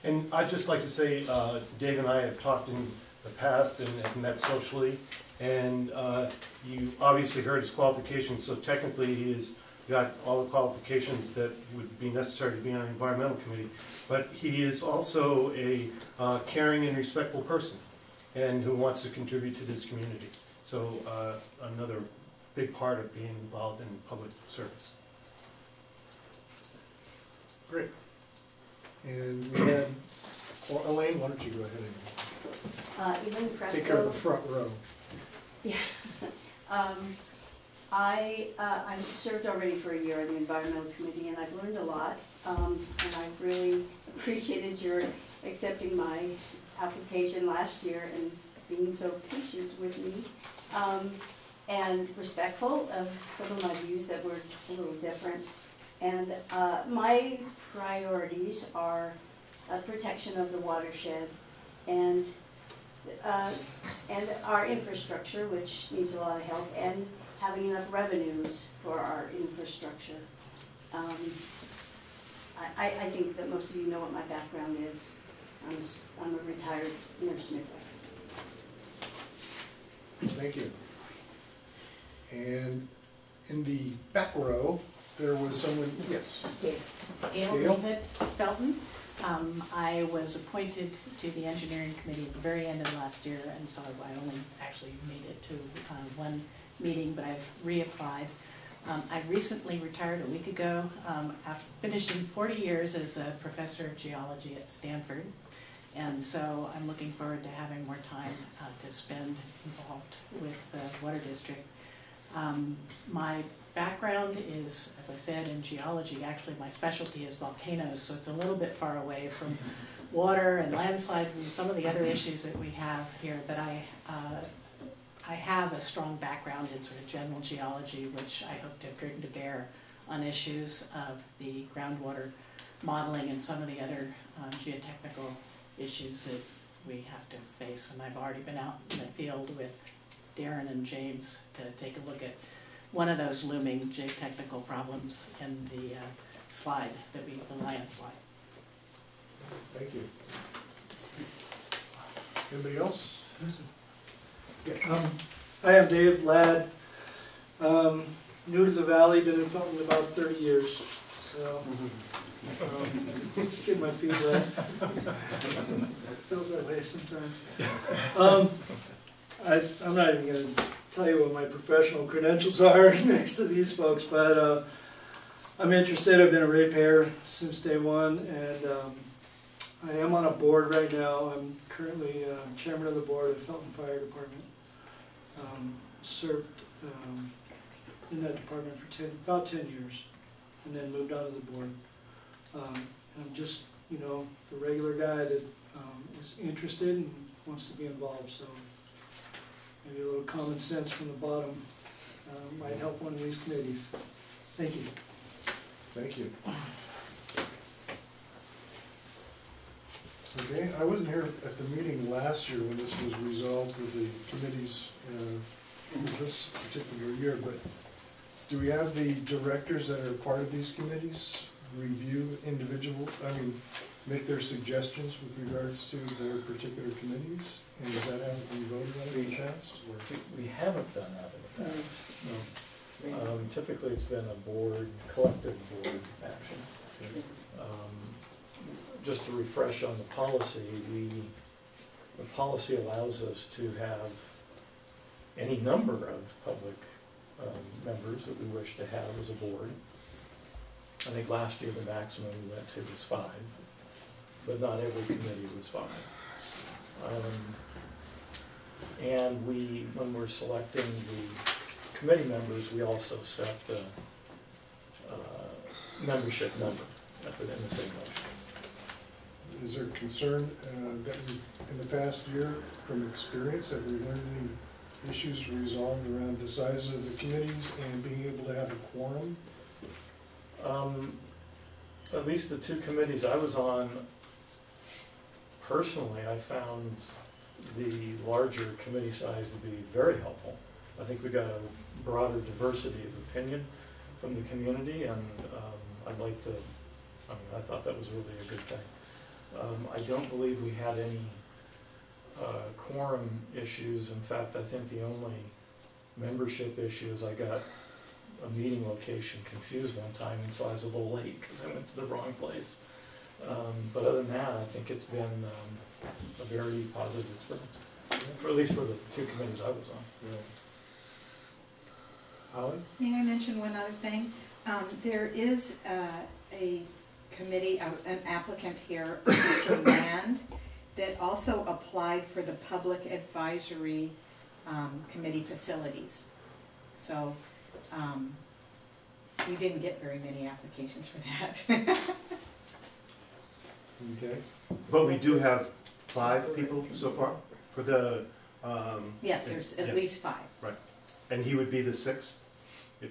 And I'd just like to say, uh, Dave and I have talked in the past and have met socially, and uh, you obviously heard his qualifications, so technically he has got all the qualifications that would be necessary to be on an environmental committee. But he is also a uh, caring and respectful person, and who wants to contribute to this community. So uh, another big part of being involved in public service. Great. And we had, well, Elaine, why don't you go ahead and Uh, Elaine Fresco. take care of the front row? Yeah. Um, I, uh, I've served already for a year on the environmental committee and I've learned a lot. Um, and I've really appreciated your accepting my application last year and being so patient with me. Um, and respectful of some of my views that were a little different. And, uh, my priorities are, uh, protection of the watershed and uh, and our infrastructure, which needs a lot of help, and having enough revenues for our infrastructure. Um, I, I, I think that most of you know what my background is. I'm, s- I'm a retired nurse midwife. Thank you. And in the back row, there was someone, yes. Gail Gail? David Felton. Um, I was appointed to the engineering committee at the very end of last year, and so I only actually made it to uh, one meeting, but I've reapplied. Um, I recently retired a week ago, um, after finishing forty years as a professor of geology at Stanford. And so I'm looking forward to having more time uh, to spend involved with the water district. Um, my background is, as I said, in geology. Actually, my specialty is volcanoes, so it's a little bit far away from water and landslide and some of the other issues that we have here. But I, uh, I have a strong background in sort of general geology, which I hope to bring to bear on issues of the groundwater modeling and some of the other um, geotechnical issues that we have to face. And I've already been out in the field with Darren and James to take a look at one of those looming geotechnical problems in the uh, slide that we, the landslide. Thank you. Anybody else? Um, I am Dave Ladd, um, new to the valley, been in Felton about thirty years, so, um, just getting my feet wet. Feels that way sometimes. Um, I, I'm not even gonna tell you what my professional credentials are next to these folks, but, uh, I'm interested, I've been a ratepayer since day one, and, um, I am on a board right now, I'm currently, uh, chairman of the board of Felton Fire Department um, served um, in that department for ten, about ten years, and then moved on to the board. Um, I'm just, you know, the regular guy that um, is interested and wants to be involved, so maybe a little common sense from the bottom uh, might help one of these committees. Thank you. Thank you. Okay, I wasn't here at the meeting last year when this was resolved with the committees uh, for this particular year, but do we have the directors that are part of these committees review individual, I mean, make their suggestions with regards to their particular committees? And does that have to be voted on it in the past? or- We- We haven't done that in the past. no. Um, Typically, it's been a board, collective board action. Um, Just to refresh on the policy, we, the policy allows us to have any number of public um, members that we wish to have as a board. I think last year the maximum we went to was five. but not every committee was five. Um, And we, when we're selecting the committee members, we also set the uh, membership number in the same motion. Is there concern uh, that in the past year, from experience, have we learned any issues resolved around the size of the committees and being able to have a quorum? Um, At least the two committees I was on, personally, I found the larger committee size to be very helpful. I think we got a broader diversity of opinion from the community, and um, I'd like to, I mean, I thought that was really a good thing. Um, I don't believe we had any uh, quorum issues. In fact, I think the only membership issues I got a meeting location confused one time, and so I was a little late because I went to the wrong place. Um, but other than that, I think it's been um, a very positive experience, for at least for the two committees I was on. Holly? May I mention one other thing? Um, there is, uh, a committee, uh, an applicant here, Mr. Land, that also applied for the Public Advisory, um, Committee facilities. So, um, we didn't get very many applications for that. Okay. But we do have five people so far for the, um. Yes, there's yeah, at least five. Right. And he would be the sixth?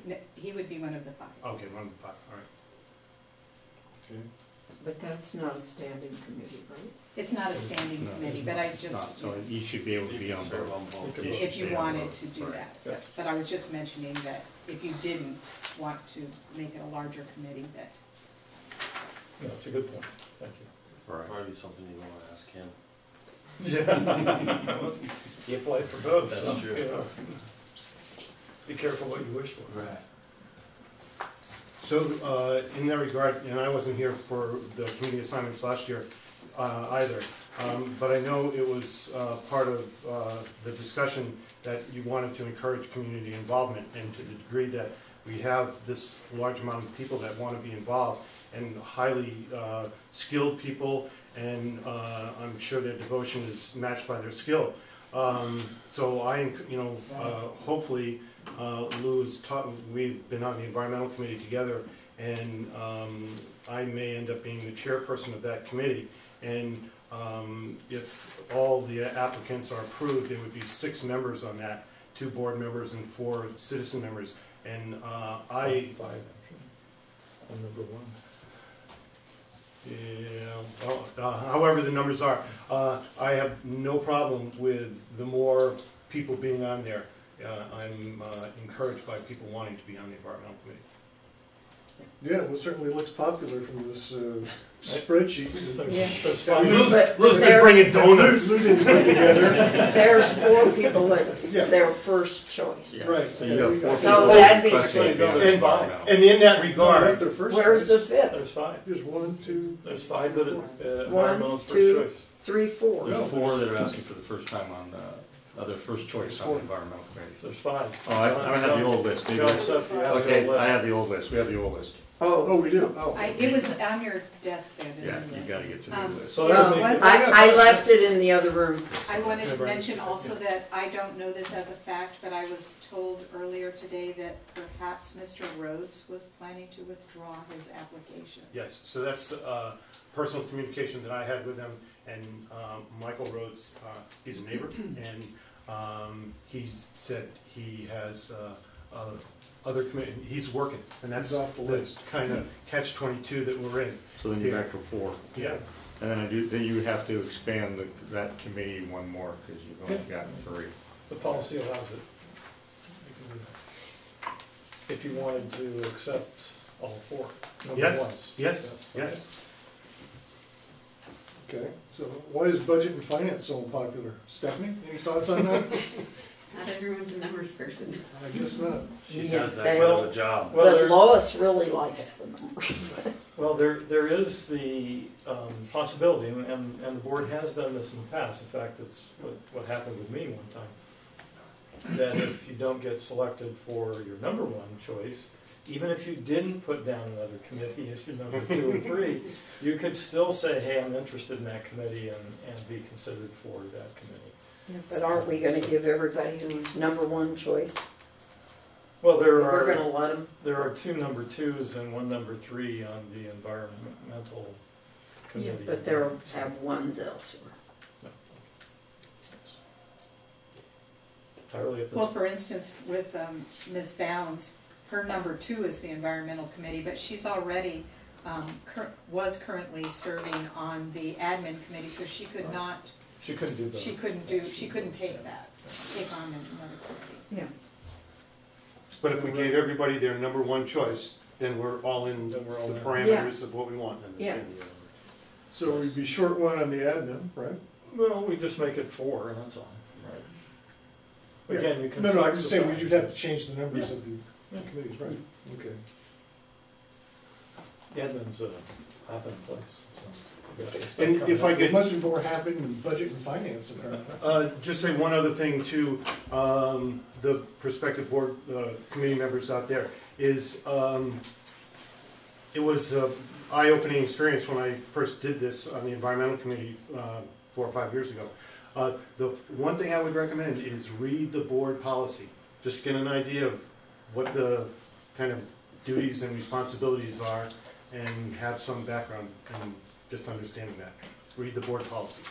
No, He would be one of the five. Okay, one of the five, all right. Okay. But that's not a standing committee, right? It's not a standing No, committee, but I. It's not, just, So you should be able to be on both. If you should be on wanted to do that, yes. But I was just mentioning that if you didn't want to make it a larger committee, that No, it's a good point, thank you. Right. Probably something you wanna ask him. Yeah. He applied for both, That's true. you. Be careful what you wish for. Right. So, uh, in that regard, and I wasn't here for the community assignments last year, uh, either. Um, but I know it was, uh, part of, uh, the discussion that you wanted to encourage community involvement and to the degree that we have this large amount of people that wanna be involved and highly, uh, skilled people and, uh, I'm sure their devotion is matched by their skill. Um, so I, you know, uh, hopefully, Lou has taught, we've been on the environmental committee together, and um, I may end up being the chairperson of that committee. And um, if all the applicants are approved, there would be six members on that, two board members and four citizen members. And uh, I, Five, actually. I'm number one. yeah, well, uh, however the numbers are, uh, I have no problem with the more people being on there. Uh, I'm uh, encouraged by people wanting to be on the environmental committee. Yeah, well, certainly looks popular from this uh, spreadsheet. Yeah. There's five. Lou's, But Lou's been there's- bringing donuts. Lou didn't put together. There's four people that's Yeah. their first choice. Right. So you have four So people. that'd be But six. And, five. and in that Right, regard, their first Where's the choice. fifth? There's five. There's one, two, There's five that, uh, One, environmental's first two. choice. Three, four. There's four that are asking for the first time on, uh, uh, their first choice on the environmental committee. There's five. Oh, I, I have the old list. Maybe- John Suff, you have the Okay, old I list. have the old list. We have the old list. Oh, oh, we do, oh. I, it was on your desk there. Yeah, you list. gotta get to the Um, list. So Well, that was- I, I left it in the other room. I wanted to mention also that I don't know this as a fact, but I was told earlier today that perhaps Mr. Rhodes was planning to withdraw his application. yes, so that's uh, personal communication that I had with him. And um, Michael Rhodes, uh, he's a neighbor, and um, he said he has uh, uh, other committee, he's working. And that's He's off the list. kind of catch twenty-two that we're in. So then you're back to four. Yeah. And then I do, then you have to expand the, that committee one more, because you've only gotten three. the policy allows it. You can do that. If you wanted to accept all four, number Yes, ones. yes, Okay. yes. Okay, so why is budget and finance so popular? Stephanie, any thoughts on that? Not everyone's a numbers person. I guess not. She Yeah, does that they- kind of a job. Well, But there- Lois really likes the numbers. Well, there, there is the um, possibility, and, and and the board has done this in the past, in fact, it's what, what happened with me one time. That if you don't get selected for your number one choice, even if you didn't put down another committee as your number two and three, you could still say, hey, I'm interested in that committee and, and be considered for that committee. But aren't we gonna give everybody who's number one choice? Well, there We're are, gonna let them, there are two number twos and one number three on the environmental committee. but there have ones elsewhere. Entirely at the. Well, for instance, with um, Ms. Bounds, her number two is the environmental committee, but she's already, um, cur- was currently serving on the admin committee, so she could not, She couldn't do both. she couldn't do, she couldn't take that, take on another committee. Yeah. But if we gave everybody their number one choice, then we're all in the Then we're all in. parameters of what we want. then. Yeah. So we'd be short one on the admin, right? Well, we just make it four and that's all, right? Again, you can. No, no, I'm flex just saying, we'd have to change the numbers of the Yeah. committees, right? Okay. The admin's uh, a hop in place, so. we got stuff And if I could- Much more happened in budget and finance apparently. Uh, just say one other thing to, um, the prospective board, uh, committee members out there, is, um, it was an eye-opening experience when I first did this on the environmental committee, uh, four or five years ago. Uh, the one thing I would recommend is read the board policy, just get an idea of what the kind of duties and responsibilities are, and have some background in just understanding that. Read the board policy.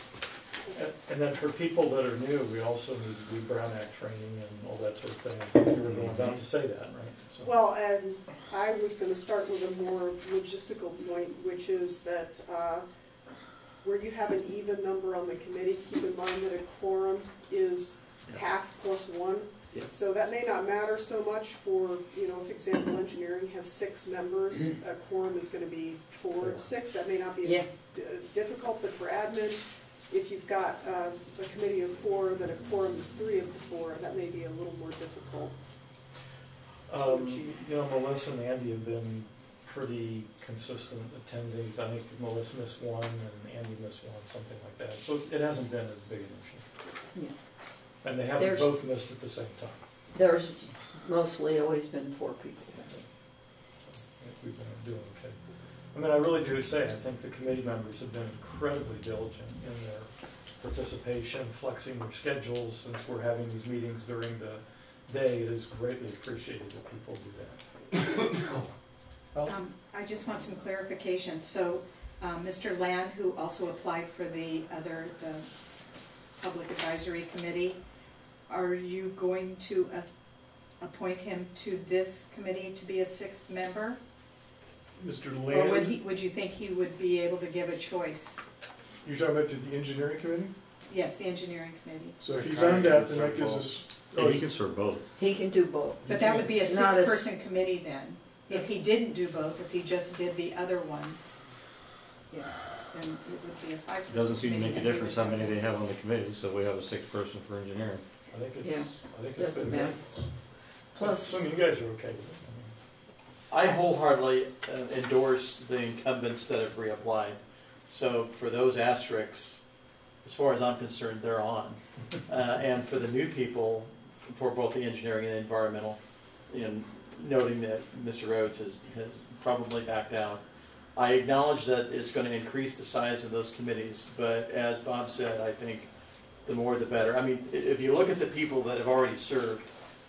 And- And then for people that are new, we also need to do Brown Act training and all that sort of thing. I think you were going about to say that, right? So- Well, and I was gonna start with a more logistical point, which is that, uh, where you have an even number on the committee, keep in mind that a quorum is half plus one. Yeah. So that may not matter so much for, you know, if example, engineering has six members, a quorum is gonna be four, Four. six, that may not be Yeah. difficult, but for admin, if you've got, uh, a committee of four, then a quorum is three of the four, that may be a little more difficult. Um, you know, Melissa and Andy have been pretty consistent attendees. I think Melissa missed one and Andy missed one, something like that. So it's- it hasn't been as big an issue. Yeah. And they haven't There's- both missed at the same time. There's mostly always been four people. So I think we've been doing okay. I mean, I really do say, I think the committee members have been incredibly diligent in their participation, flexing their schedules, since we're having these meetings during the day. It is greatly appreciated that people do that. Um, I just want some clarification. So, um, Mr. Land, who also applied for the other, the Public Advisory Committee, are you going to as- appoint him to this committee to be a sixth member? Mr. Lane. Or would Land, he, would you think he would be able to give a choice? you're talking about the engineering committee? Yes, the engineering committee. So if he's on that, then that gives us, oh, Yeah, he can serve both. He can do both. But that would be a not as- six-person committee then. If he didn't do both, if he just did the other one, yeah, then it would be a five-person committee. Doesn't seem to make a and he difference would how many they have on the committee, so we have a sixth person for engineering. I think Yeah, it's, I think it's doesn't been good. matter. Plus- Assuming you guys are okay with it. I wholeheartedly uh, endorse the incumbents that have reapplied. So for those asterisks, as far as I'm concerned, they're on. Uh, and for the new people, for both the engineering and the environmental, in noting that Mr. Rhodes has, has probably backed out. I acknowledge that it's gonna increase the size of those committees, but as Bob said, I think the more the better. I mean, if you look at the people that have already served,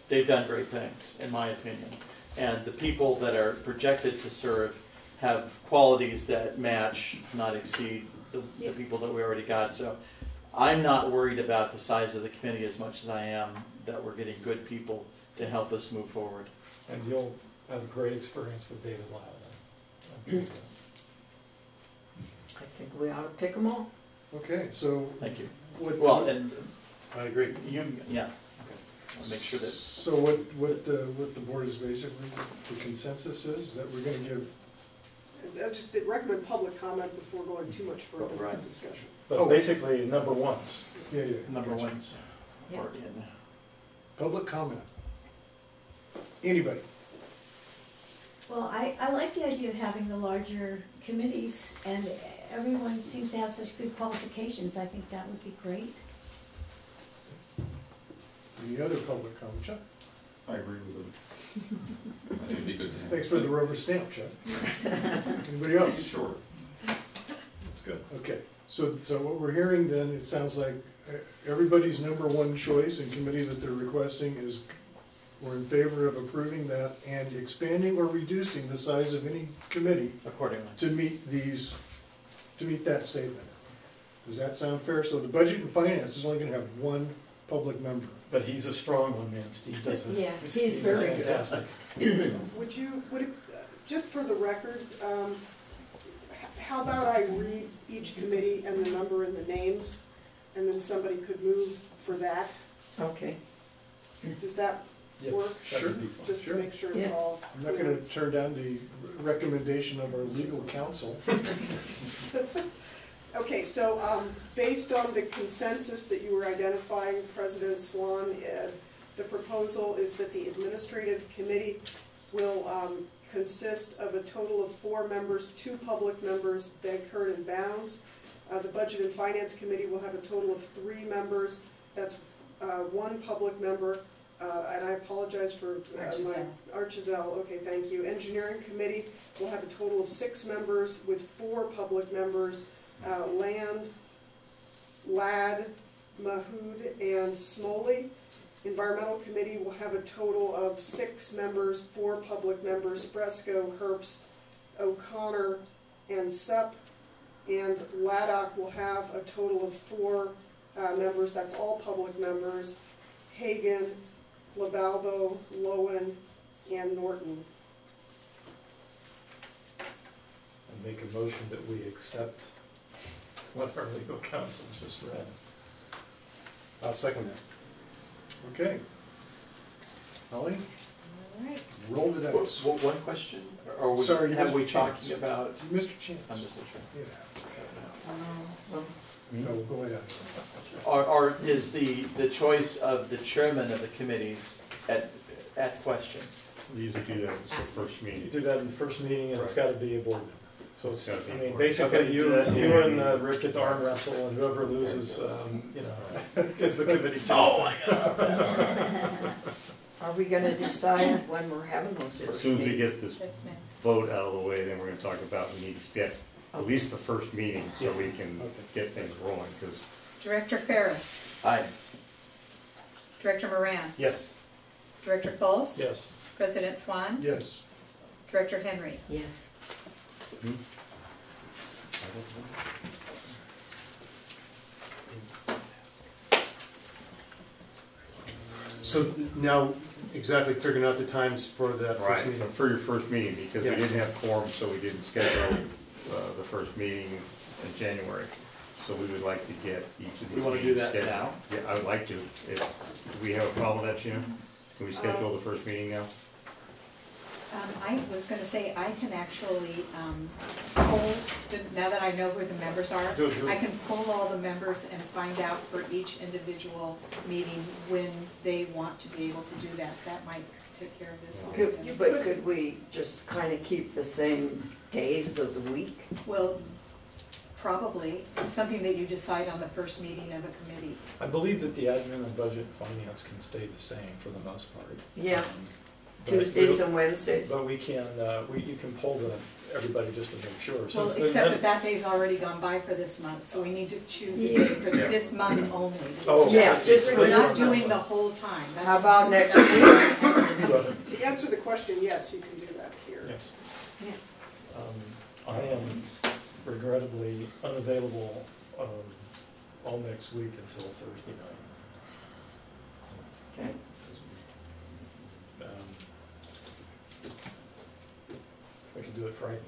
they've done great things, in my opinion. And the people that are projected to serve have qualities that match, not exceed, the, the people that we already got. So I'm not worried about the size of the committee as much as I am that we're getting good people to help us move forward. And you'll have a great experience with David Lyle. I think we ought to pick them all. okay, so. Thank you. What- Well, and I agree. you, yeah, okay. I'll make sure that, So what, what, uh, what the board is basically, the consensus is, that we're gonna give, I just did recommend public comment before going too much further with Right. discussion. But Oh. basically, number ones. yeah, yeah. number gotcha. one's Yeah. are in. Public comment. Anybody? Well, I, I like the idea of having the larger committees, and everyone seems to have such good qualifications, I think that would be great. Any other public comment? Chuck? I agree with them. I think it'd be good to have. Thanks for the rubber stamp, Chuck. Anybody else? Sure. That's good. Okay, so, so what we're hearing then, it sounds like uh, everybody's number one choice and committee that they're requesting is, we're in favor of approving that and expanding or reducing the size of any committee Accordingly. to meet these, to meet that statement. Does that sound fair? So the budget and finance is only gonna have one public member. But he's a strong one, man, Steve does it. Yeah, he's Steve's very good. fantastic. Would you, would it, just for the record, um, how about I read each committee and the number and the names, and then somebody could move for that? Okay. Does that Yes, work? that would be fine. Just to Sure. make sure it's all. I'm not gonna turn down the recommendation of our legal counsel. Okay, so, um, based on the consensus that you were identifying, President Swan, uh, the proposal is that the administrative committee will, um, consist of a total of four members, two public members, Bedkirk and Bounds. Uh, the Budget and Finance Committee will have a total of three members, that's, uh, one public member, uh, and I apologize for uh, my. Archizell. Archizell, okay, thank you. Engineering Committee will have a total of six members with four public members, uh, Land, Ladd, Mahood, and Smoley. Environmental Committee will have a total of six members, four public members, Fresco, Herbst, O'Connor, and Sup. And Laddock will have a total of four uh, members, that's all public members, Hagan, LaBalbo, Lowen, and Norton. And make a motion that we accept what our legal counsel just read. I'll second that. Okay. Holly, All right. roll the dice. One one question? Are we, Sorry, have we Mr. talking Chance. about, Mr. Chance. I'm just not sure. Yeah. Um, No, go ahead. Or, or is the, the choice of the chairman of the committees at, at question? We usually do that at the first You meeting. do that in the first meeting, and it's gotta be a board member. So it's, Gotta be I a mean, basically, Okay, you, that. you and uh, Rick get to arm wrestle, and whoever loses, um, you know, gets the committee chair. Oh, I got Are we gonna decide when we're having those As first soon as we meetings? get this That's next. vote out of the way, then we're gonna talk about, we need to set at least the first meeting so we can Okay. get things rolling, because Director Ferris, Aye. Director Moran, Yes. Director Fultz, Yes. President Swan, Yes. Director Henry. Yes. So now, exactly figuring out the times for that Right, first meeting. for your first meeting, because we Yeah. didn't have quorum, so we didn't schedule uh, the first meeting in January. So we would like to get each of these You wanna do meetings that scheduled. now? Yeah, I would like to. If, do we have a problem with that, Gina? Can we schedule the first meeting now? Um, I was gonna say, I can actually, um, pull, the- now that I know who the members are, Do it, do it. I can pull all the members and find out for each individual meeting when they want to be able to do that. That might take care of this. Could, but could we just kind of keep the same days of the week? Well, probably, it's something that you decide on the first meeting of a committee. I believe that the admin and budget and finance can stay the same for the most part. Yeah. Um, but Tuesdays we'll- and Wednesdays? But we can, uh, we, you can pull the, everybody just to make sure. Well, since the- except that that day's already gone by for this month, so we need to choose a day for Yeah. this month only. This is Oh, just- Yeah, just for We're this not month. doing the whole time. How That's- about next week? To answer the question, yes, you can do that here. Yes. Yeah. Um, I am regrettably unavailable, um, all next week until Thursday night. Okay. Um, We could do it Friday.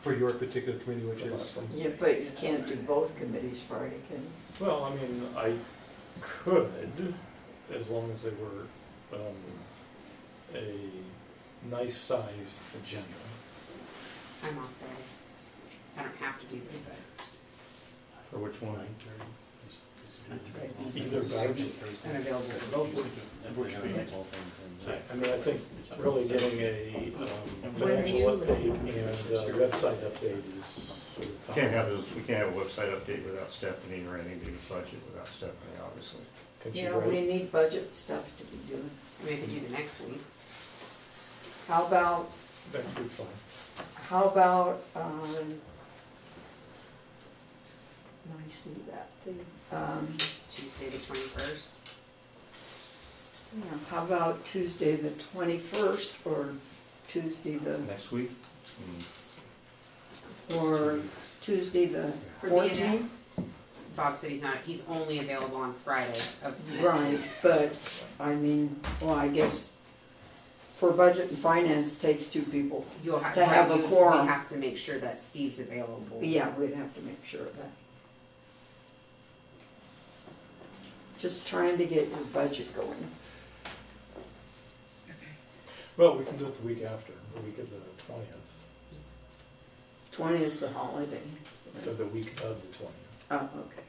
For your particular committee, which is, from- Yeah, but you can't do both committees Friday, can you? Well, I mean, I could, as long as they were, um, a nice sized agenda. I'm off there. I don't have to do it, but For which one? Either Should be unavailable for both. Which I mean, I think really getting a um, financial update and uh website update is sort of. top. Can't have, this- we can't have a website update without Stephanie or anything to do with budget without Stephanie, obviously. Can she You write- we need budget stuff to be doing. I mean, I could do the next week. How about, Next week's fine. how about, um, let me see that thing, um, Tuesday the twenty-first. yeah, how about Tuesday the twenty-first or Tuesday the, Next week? Or Tuesday the For B fourteenth? Bob said he's not, he's only available on Friday of next Right, week. but, I mean, well, I guess for budget and finance takes two people. You'll have, To have right, a you- quorum. We have to make sure that Steve's available. Yeah, we'd have to make sure of that. Just trying to get your budget going. Well, we can do it the week after, the week of the twentieth, Twentieth's a holiday. the, the week of the twentieth. Oh, okay.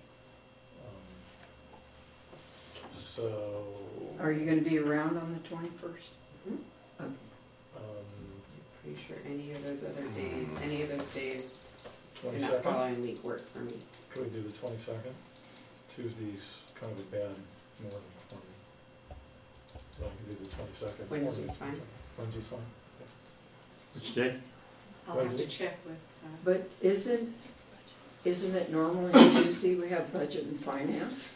Um, so, Are you gonna be around on the twenty-first? Mm-hmm. Pretty sure any of those other days, any of those days in that twenty-second, following week work for me. can we do the twenty-second? Tuesday's kind of a bad morning for me. So I can do the twenty-second. Wednesday's fine. Wednesday's fine. Which day? I'll have to Wednesday? check with, uh, But isn't, isn't it normal normally Tuesday we have budget and finance?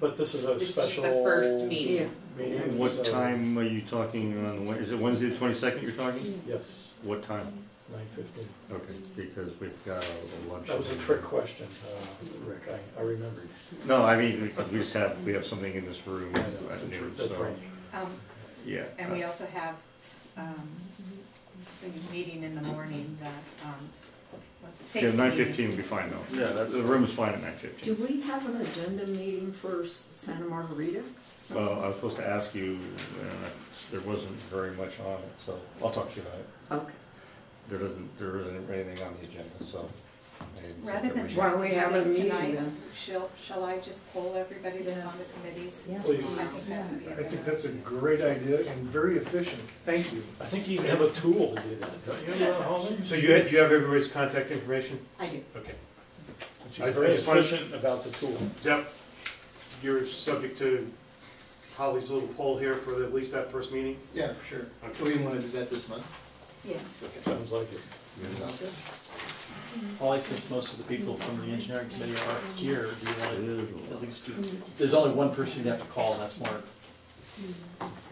But this is a This is special. the first meeting. Yeah. What so- time are you talking on, Wed- is it Wednesday the twenty-second you're talking? Yes, What time? nine fifteen. Okay, because we've got a lunch. That was a trick question, uh, Rick, I, I remembered. No, I mean, because we just have, we have something in this room I at know, it's a noon, trick- so, that's um, yeah. and we also have, s- um, a meeting in the morning that, um, what's it? Yeah, nine fifteen nine meeting. fifteen will be fine though. Yeah, that, the room is fine at nine Do fifteen. we have an agenda meeting for S- Santa Margarita? Well, I was supposed to ask you, uh, there wasn't very much on it, so I'll talk to you about it. Okay. There doesn't, there isn't anything on the agenda, so. Maybe it's Rather than we should- Why trying we to do have a this meeting tonight, then? shall, shall I just poll everybody that's on the Yes. committees? Yeah. Please. I think that would be a I think good- that's a great idea and very efficient. Thank you. I think you even have a tool to do that, don't you, uh, Holly? So you have, you have everybody's contact information? I do. Okay. She's I- I very just wanted- efficient about the tool. Yep. You're subject to Holly's little poll here for at least that first meeting? Yeah, for sure. Okay. Do we want to do that this month? Yes. Sounds like it. Sounds good. Holly, since most of the people from the engineering committee are here, do you want to at least do, there's only one person you have to call, and that's Mark.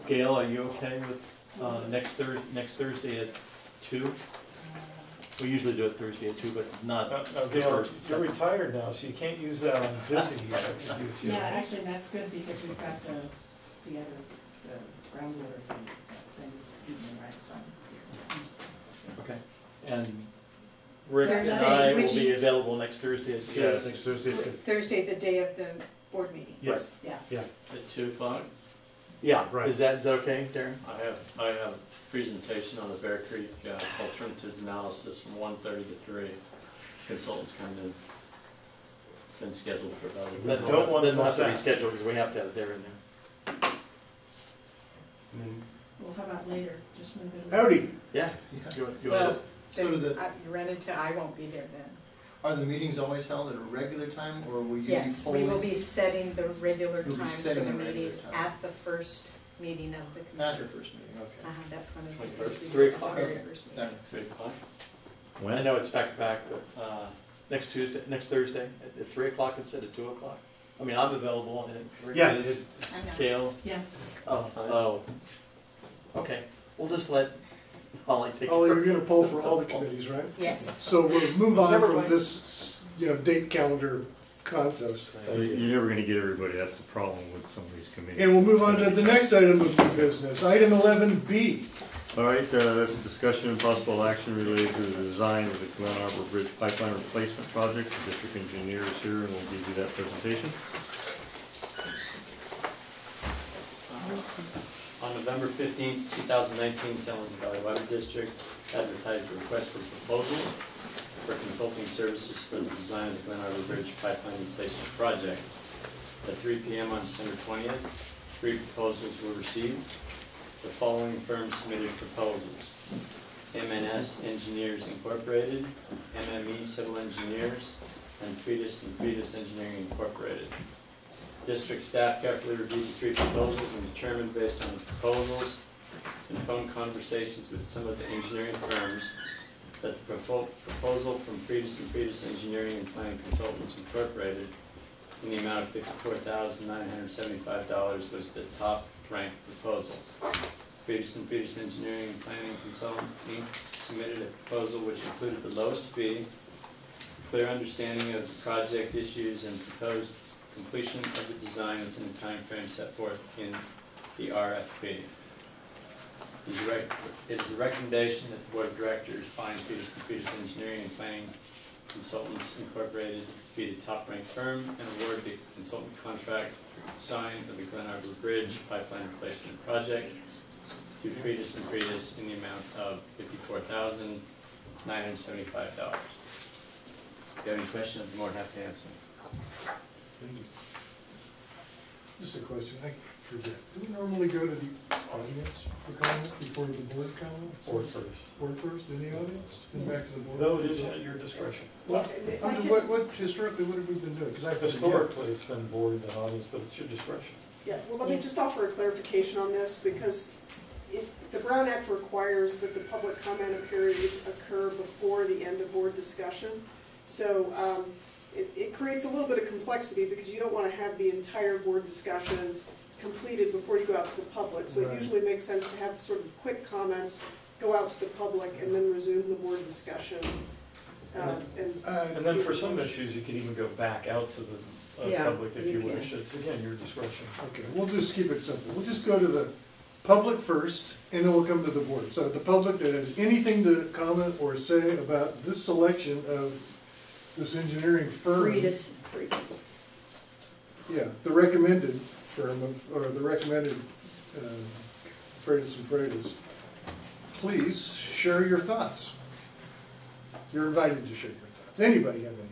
Gail, are you okay with, uh, next Thur, next Thursday at two? We usually do it Thursday at two, but not Now, now, the first. you're retired now, so you can't use that on busy excuse. you Yeah, know? actually, that's good because we've got the, the other, the groundwater thing, that same evening, right, so. Okay, and Rick and Thursday, I will which be you- available next Thursday at two. Yeah, next Thursday. Thursday, the day of the board meeting. Yes. Yeah. Yeah. At two o'clock? Yeah, Right. is that, is that okay, Darren? I have, I have a presentation on the Bear Creek uh, alternatives analysis from one thirty to three. Consultants coming in. It's been scheduled for about a week. Then don't wanna then we'll have to miss reschedule, because we have to have Darren there. Mm, Well, how about later, just move it. Howdy. Yeah. Yeah. You want- you Well, want- So do the, I- you run into, I won't be there then. are the meetings always held at a regular time, or will you be Yes, we polling? will be setting the regular We'll be time for setting the the regular meeting time. at the first meeting of the Not committee. your first meeting, okay. Uh-huh, that's when it will 21st, be. three o'clock? very Okay. first meeting. That makes Three o'clock? I know it's back to back, but, uh, next Tuesday, next Thursday, at, at three o'clock instead of two o'clock? I mean, I'm available, and Rick Yeah, is, I know. Gail, Yeah, oh, oh. Okay, we'll just let Holly take. Holly, you're of gonna poll for all the committees, right? Yes. So we'll move on Never from mind. this, you know, date calendar contest. You're never gonna get everybody, that's the problem with some of these committees. And we'll move on to the next item of new business, item eleven B. All right, uh, that's a discussion and possible action related to the design of the Glen Arbor Bridge Pipeline Replacement Project. The district engineer is here and will give you that presentation. November fifteenth, two thousand nineteen, San Lorenzo Valley Water District advertised a request for proposals for consulting services for the design of the Glen Arbor Bridge Pipeline Replacement Project. at three P M on December twentieth. Three proposals were received. The following firms submitted proposals. MNS Engineers Incorporated, MME Civil Engineers, and Freitas and Freitas Engineering Incorporated. District staff carefully reviewed the three proposals and determined based on the proposals and phone conversations with some of the engineering firms that the proposal from Freitas and Freitas Engineering and Planning Consultants Incorporated in the amount of fifty-four thousand nine hundred seventy-five dollars was the top ranked proposal. Freitas and Freitas Engineering and Planning Consultant Inc. submitted a proposal which included the lowest fee, clear understanding of project issues and proposed completion of the design within the time frame set forth in the RFP. It is it is the recommendation that the Board of Directors find and Freitas Engineering and Planning Consultants Incorporated to be the top-ranked firm and award the consultant contract signed for the Glen Arbor Bridge pipeline replacement project to Freitas and Freitas in the amount of fifty-four thousand nine hundred seventy-five dollars. If you have any questions, I'm more than happy to answer. Thank you. Just a question, I forget, do we normally go to the audience for comment before the board comments? Board first. Board first, then the audience, then back to the board? Though it is at your discretion. Well, If I I mean, what, what, historically, what have we been doing? Because I forget. Historically, it's been board and audience, but it's your discretion. Yeah, well, let me just offer a clarification on this, because it, the Brown Act requires that the public comment period occur before the end of board discussion. So, um, it, it creates a little bit of complexity, because you don't wanna have the entire board discussion completed before you go out to the public. So it usually makes sense to have sort of quick comments, go out to the public, and then resume the board discussion. Um, and. Uh, And then for some issues, you could even go back out to the uh, Yeah, public if you you wish. It's again, your discretion. Okay, we'll just keep it simple. We'll just go to the public first, and then we'll come to the board. So the public that has anything to comment or say about this selection of this engineering firm. Freitas, Freitas. Yeah, the recommended firm of, or the recommended, uh, Freitas and Freitas. Please share your thoughts. You're invited to share your thoughts. Anybody have anything?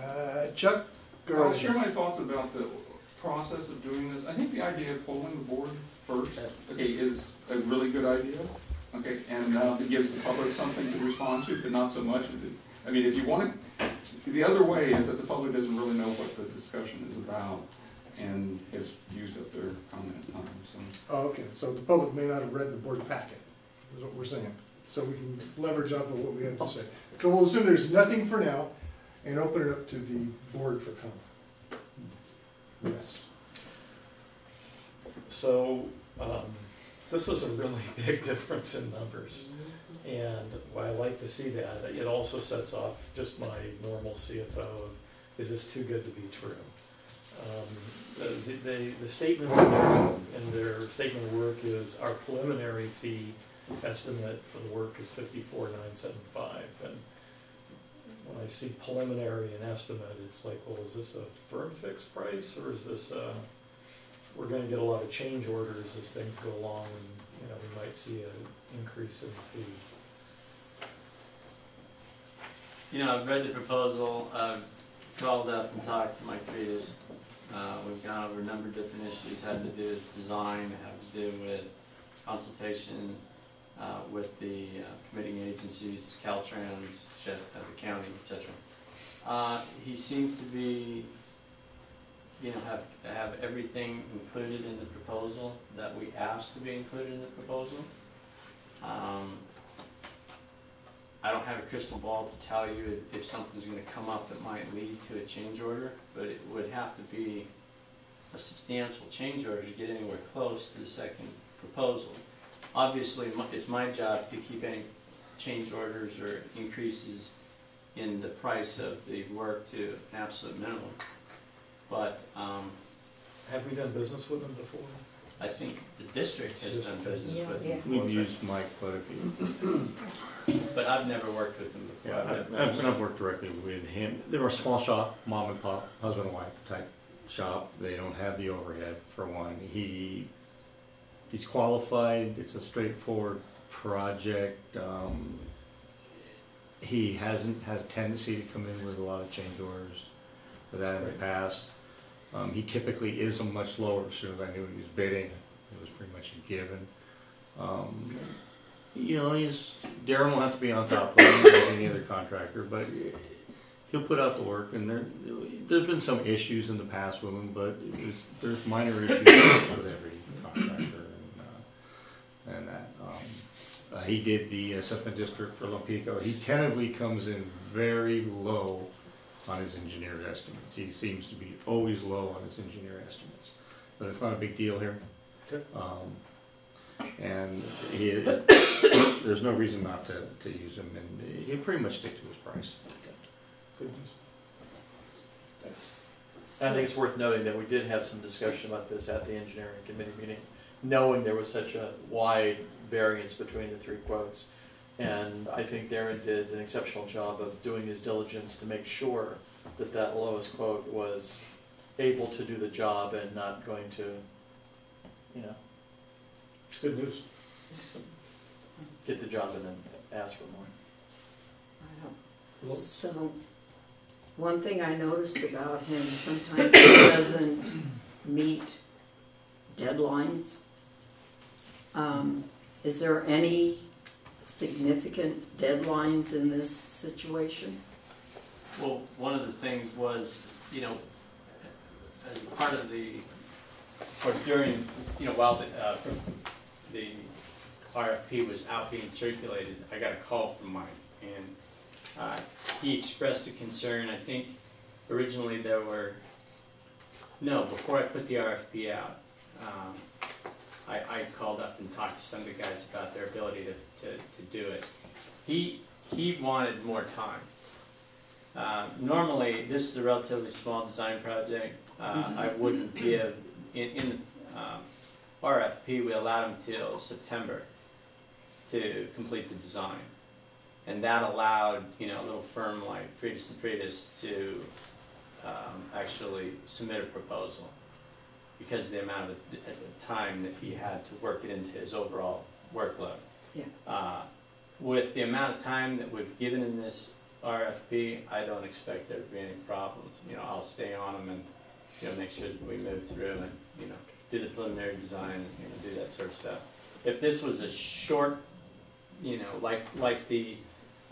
Uh, Chuck, go I'll ahead. share my thoughts about the process of doing this. I think the idea of polling the board first, okay, is a really good idea. Okay, and uh, it gives the public something to respond to, but not so much as it, I mean, if you want to, the other way is that the public doesn't really know what the discussion is about and has used up their comment time, so. Oh, okay, so the public may not have read the board packet, is what we're saying. So we can leverage off of what we have to say. So we'll assume there's nothing for now and open it up to the board for comment. Yes. So, um, this is a really big difference in numbers. And I like to see that, it also sets off just my normal CFO of, is this too good to be true? Um, the, the, the statement in their, statement of work is our preliminary fee estimate for the work is fifty-four nine seven five. And when I see preliminary and estimate, it's like, well, is this a firm fixed price or is this, uh, we're gonna get a lot of change orders as things go along and, you know, we might see an increase in the fee. You know, I've read the proposal, I've called up and talked to Mike Freitas. Uh, we've gone over a number of different issues, had to do with design, had to do with consultation, uh, with the uh, committing agencies, Caltrans, uh, the county, etc. Uh, he seems to be, you know, have, have everything included in the proposal that we asked to be included in the proposal. Um, I don't have a crystal ball to tell you if, something's gonna come up that might lead to a change order, but it would have to be a substantial change order to get anywhere close to the second proposal. Obviously, it's my job to keep any change orders or increases in the price of the work to an absolute minimum. But, um, Have we done business with them before? I think the district has done business Yeah, with yeah. them before. We've used Mike quite a few. But I've never worked with them before. Yeah, I've, I've I've worked directly with him. They were a small shop, mom and pop, husband and wife type shop. They don't have the overhead for one. He, he's qualified. It's a straightforward project. Um, he hasn't had a tendency to come in with a lot of change orders for that in the past. Um, he typically is a much lower, as soon as I knew he was bidding, it was pretty much a given. Um, you know, he's, Darren will have to be on top of him, like any other contractor, but he'll put out the work, and there, there's been some issues in the past with him, but there's, there's minor issues with every contractor and, uh, and that. Um, uh, he did the assessment district for Lompico. He tentatively comes in very low on his engineer estimates. He seems to be always low on his engineer estimates, but it's not a big deal here. Okay. Um, and he, there's no reason not to, to use him, and he'll pretty much stick to his price. I think it's worth noting that we did have some discussion about this at the engineering committee meeting, knowing there was such a wide variance between the three quotes. And I think Darren did an exceptional job of doing his diligence to make sure that that lowest quote was able to do the job and not going to, you know, It's good news. get the job and then ask for more. So, one thing I noticed about him, sometimes he doesn't meet deadlines. Um, is there any significant deadlines in this situation? Well, one of the things was, you know, as part of the, or during, you know, while the, uh, the RFP was out being circulated, I got a call from Mike, and, uh, he expressed a concern, I think originally there were, no, before I put the RFP out, um, I, I called up and talked to some of the guys about their ability to, to, to do it. He, he wanted more time. Uh, Normally, this is a relatively small design project. Uh, I wouldn't give, in, in um, RFP, we allowed him till September to complete the design. And that allowed, you know, a little firm like Freitas and Freitas to um, actually submit a proposal because of the amount of the time that he had to work it into his overall workload. Yeah. Uh, With the amount of time that we've given in this RFP, I don't expect there to be any problems. You know, I'll stay on them and, you know, make sure that we move through and, you know, do the preliminary design and, you know, do that sort of stuff. If this was a short, you know, like, like the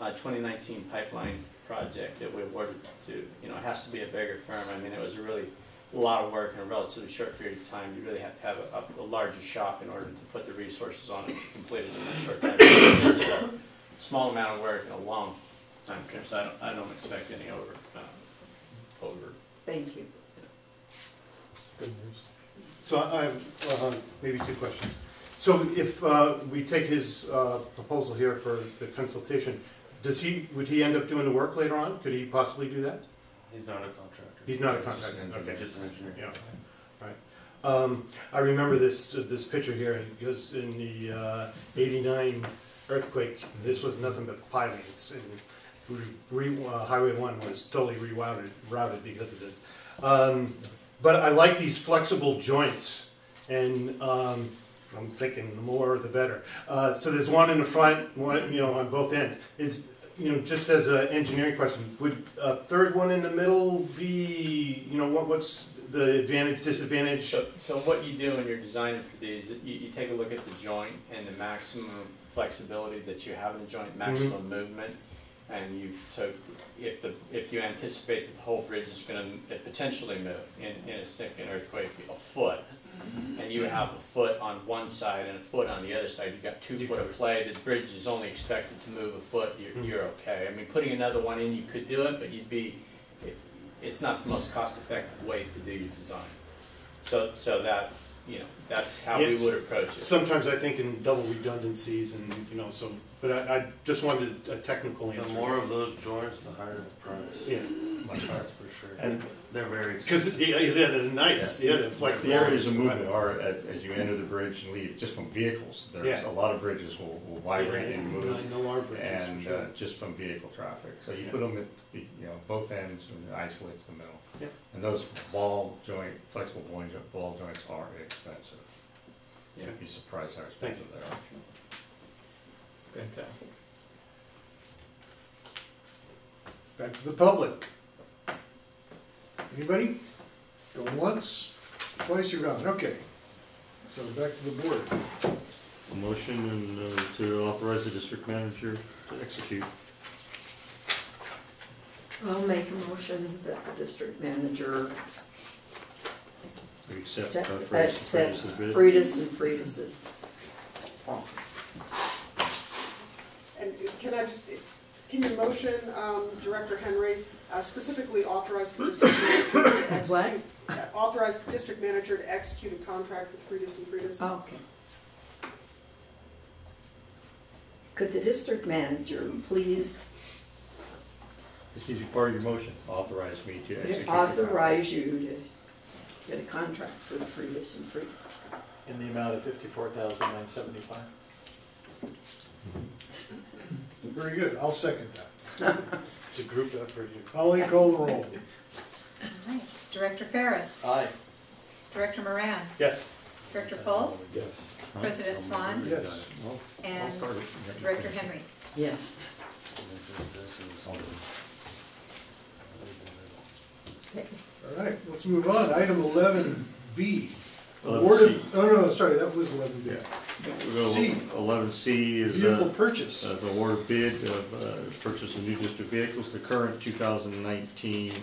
uh, 2019 pipeline project that we awarded to, you know, it has to be a bigger firm. I mean, it was a really a lot of work in a relatively short period of time. You really have to have a, a, a larger shop in order to put the resources on it to complete it in a short time. This is a small amount of work in a long time frame, so I don't, I don't expect any over, uh, over. Thank you. Good news. So I have uh, maybe two questions. So if uh, we take his uh, proposal here for the consultation, does he, would he end up doing the work later on? Could he possibly do that? He's not a contractor. He's not a contractor, okay. Just an engineer. Yeah, right. Um, I remember this, this picture here, because in the uh, eighty-nine earthquake, this was nothing but pilings, and re, re- uh, Highway one was totally rerouted, routed because of this. Um, but I like these flexible joints, and, um, I'm thinking the more the better. Uh, so there's one in the front, one, you know, on both ends. Is, you know, just as an engineering question, would a third one in the middle be, you know, what, what's the advantage, disadvantage? So, so what you do when you're designing for these, you, you take a look at the joint and the maximum flexibility that you have in the joint, mm-hmm. maximum movement. And you, so if the, if you anticipate that the whole bridge is gonna potentially move in, in a significant earthquake, a foot, and you have a foot on one side and a foot on the other side, you've got two foot of play, the bridge is only expected to move a foot, you're, hmm. you're okay. I mean, putting another one in, you could do it, but you'd be, it, it's not the most cost-effective way to do your design. So, so that, you know, that's how we would approach it. Sometimes I think in double redundancies and, you know, so, but I, I just wanted a technical answer. The more of those joints, the higher the price. Yeah. Much higher for sure. And- they're very Because, expensive. yeah, yeah, they're nice, yeah, they're The areas of movement are, as, as you enter the bridge and leave, just from vehicles, there's Yeah. a lot of bridges will, will vibrate and move. I know our bridges, And, sure. uh, just from vehicle traffic, so you Yeah. put them at, you know, both ends and it isolates the middle. Yep. And those ball joint, flexible ball joint, ball joints are expensive. Yeah. You'd be surprised how Thank expensive they are. Fantastic. Back to the public. Anybody? Going once, twice you're gone, okay. So back to the board. A motion and uh, to authorize the district manager to execute. I'll make a motion that the district manager We accept to uh, Freitas accept Freitas's bid. Freitas and Freitas's offer. And can I just, can your motion, um, Director Henry, uh, specifically authorize the district manager to execute? What? uh, Authorize the district manager to execute a contract with Freitas and Freitas? Okay. Could the district manager please This needs to be part of your motion, authorize me to execute. the contract. authorize you to get a contract for Freitas and Freitas? In the amount of fifty-four thousand nine seventy-five. Very good, I'll second that. It's a group effort here. Holly, call the roll. All right. Director Ferris, Aye. Director Moran, Yes. Director Fultz, Yes. President Swan, Yes. And start it. You have to Director. Henry. Yes. All right, let's move on. Item eleven B. Eleven C. of, oh, no, sorry, that was eleven B. C. Eleven C is. uh, Vehicle purchase. Uh, the award bid of, uh, purchase of new district vehicles, the current 2019-20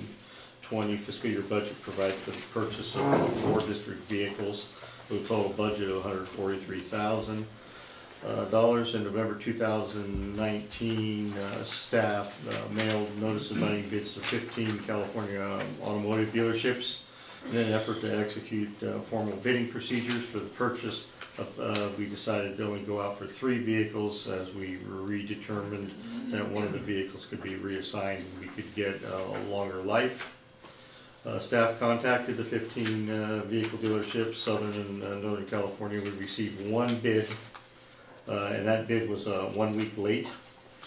fiscal year budget provides for the purchase of four district vehicles with a total budget of hundred forty-three thousand uh, dollars. In November two thousand nineteen, uh, staff uh, mailed notice of buying bids to fifteen California um, automotive dealerships in an effort to execute uh, formal bidding procedures for the purchase, of, uh, we decided to only go out for three vehicles as we redetermined that one of the vehicles could be reassigned and we could get uh, a longer life. Uh, staff contacted the 15 uh, vehicle dealerships, Southern and uh, Northern California. We received one bid, and that bid was one week late.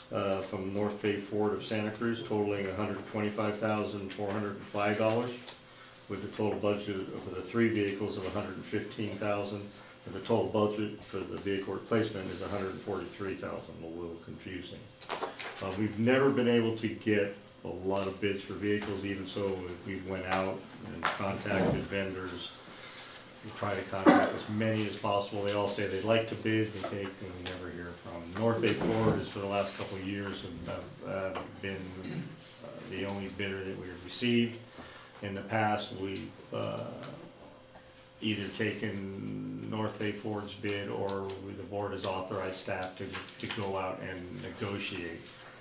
from North Bay Ford of Santa Cruz, totaling $125,405 with the total budget for the three vehicles of hundred and the total budget for the vehicle replacement is hundred and forty-three thousand, a little confusing. Uh, we've never been able to get a lot of bids for vehicles, even so, we went out and contacted vendors. We try to contact as many as possible, they all say they'd like to bid, they take, and we never hear from. North Bay Ford is for the last couple of years have, uh, been uh, the only bidder that we've received. In the past, we've, uh, either taken North Bay Ford's bid or the board has authorized staff to, to go out and negotiate.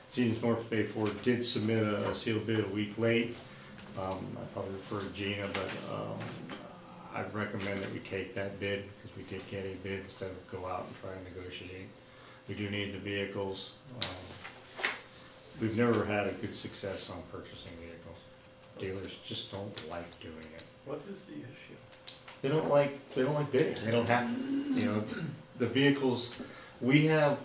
Seems North Bay Ford did submit a sealed bid a week late. Um, I probably refer to Gina, but, um, I'd recommend that we take that bid because we did get a bid instead of go out and try and negotiate. We do need the vehicles. Um, We've never had a good success on purchasing vehicles. Dealers just don't like doing it. What is the issue? They don't like, they don't like bidding, they don't have, you know, the vehicles, we have,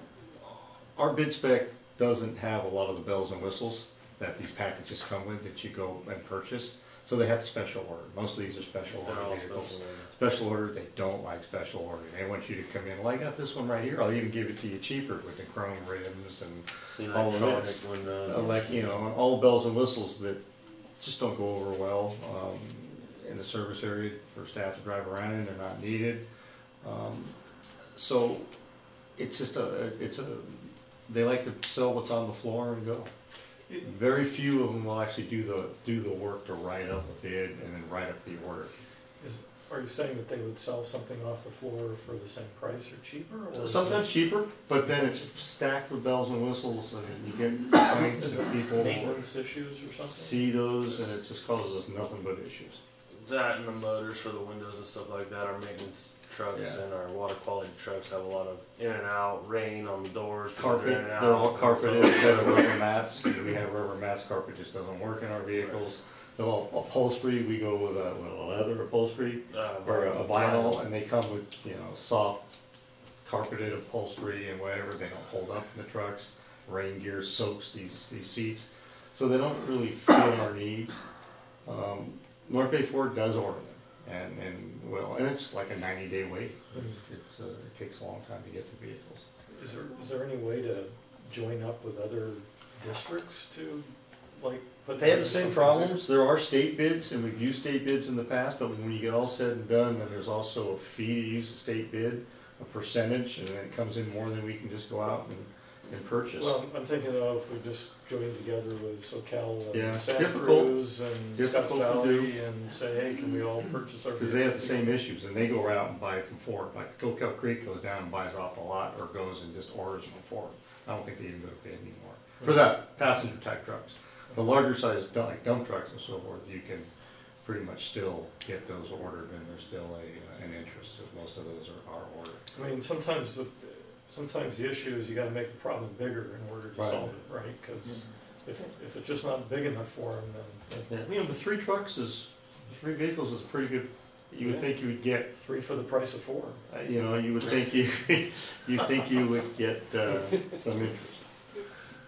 our bid spec doesn't have a lot of the bells and whistles that these packages come with that you go and purchase, so they have to special order, most of these are special They're order vehicles. special order. Special order, they don't like special order, they want you to come in, well, I got this one right here, I'll even give it to you cheaper with the chrome rims and The all of electronic this. Uh, windows. Elec you know, all the bells and whistles that just don't go over well, um, in the service area for staff to drive around in, they're not needed. Um, so, it's just a, it's a, they like to sell what's on the floor and go. Very few of them will actually do the, do the work to write up a bid and then write up the order. Is, are you saying that they would sell something off the floor for the same price or cheaper? or is Sometimes cheaper, but then it's stacked with bells and whistles, and you get complaints Is of it people maintenance issues or something? see those, and it just causes us nothing but issues. That and the motors for the windows and stuff like that. Our maintenance trucks Yeah. and our water quality trucks have a lot of in and out, rain on the doors. because Carpet, they're in and out. they're all carpeted So- instead of rubber mats, we have rubber mats, carpet just doesn't work in our vehicles. The upholstery, we go with a, with a leather upholstery, Uh, or a vinyl, and they come with, you know, soft carpeted upholstery and whatever, they don't hold up in the trucks. Rain gear soaks these, these seats, so they don't really fit our needs. Um, North Bay Ford does order them, and, and, well, and it's like a ninety day wait, it's, uh, it takes a long time to get the vehicles. Is there, is there any way to join up with other districts to like put. They have the same problems. There are state bids, and we've used state bids in the past, but when you get all said and done, then there's also a fee to use the state bid, a percentage, and then it comes in more than we can just go out and, and purchase. Well, I'm thinking of if we just join together with Soquel Yeah, and it's Santa difficult. Cruz and Scotts Difficult to Valley and say, hey, can we all purchase our? Because they have the same issues, and they go right out and buy it from Ford. Like Gulfport Creek goes down and buys it off a lot, or goes and just orders from Ford. I don't think they even go to bid anymore. For that, passenger type trucks. The larger size, dump- like dump trucks and so forth, you can pretty much still get those ordered, and there's still a, uh, an interest, as most of those are, are ordered. I mean, sometimes the, sometimes the issue is you gotta make the problem bigger in order to Right. solve it, right? Cause if, if it's just not big enough for them, then. Yeah, you know, the three trucks is, three vehicles is pretty good. You would think you would get, Three for the price of four. uh, you know, you would think you, you think you would get, uh, some interest.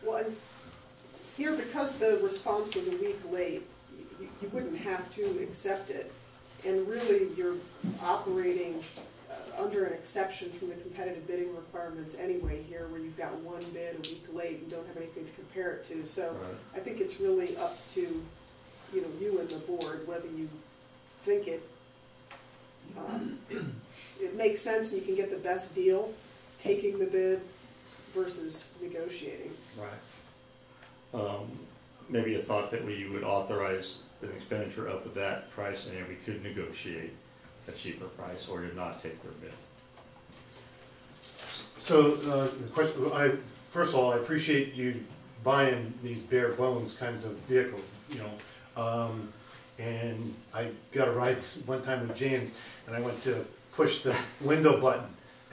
Well, and here, because the response was a week late, you, you wouldn't have to accept it. And really, you're operating uh, under an exception from the competitive bidding requirements anyway here, where you've got one bid a week late and don't have anything to compare it to. So Right. I think it's really up to, you know, you and the board, whether you think it, um, it makes sense and you can get the best deal, taking the bid versus negotiating. Right. Um, maybe a thought that we would authorize an expenditure up at that price, and we could negotiate a cheaper price, or to not take their bid. So, uh, the question, I, first of all, I appreciate you buying these bare bones kinds of vehicles, you know. Um, and I got a ride one time with James, and I went to push the window button.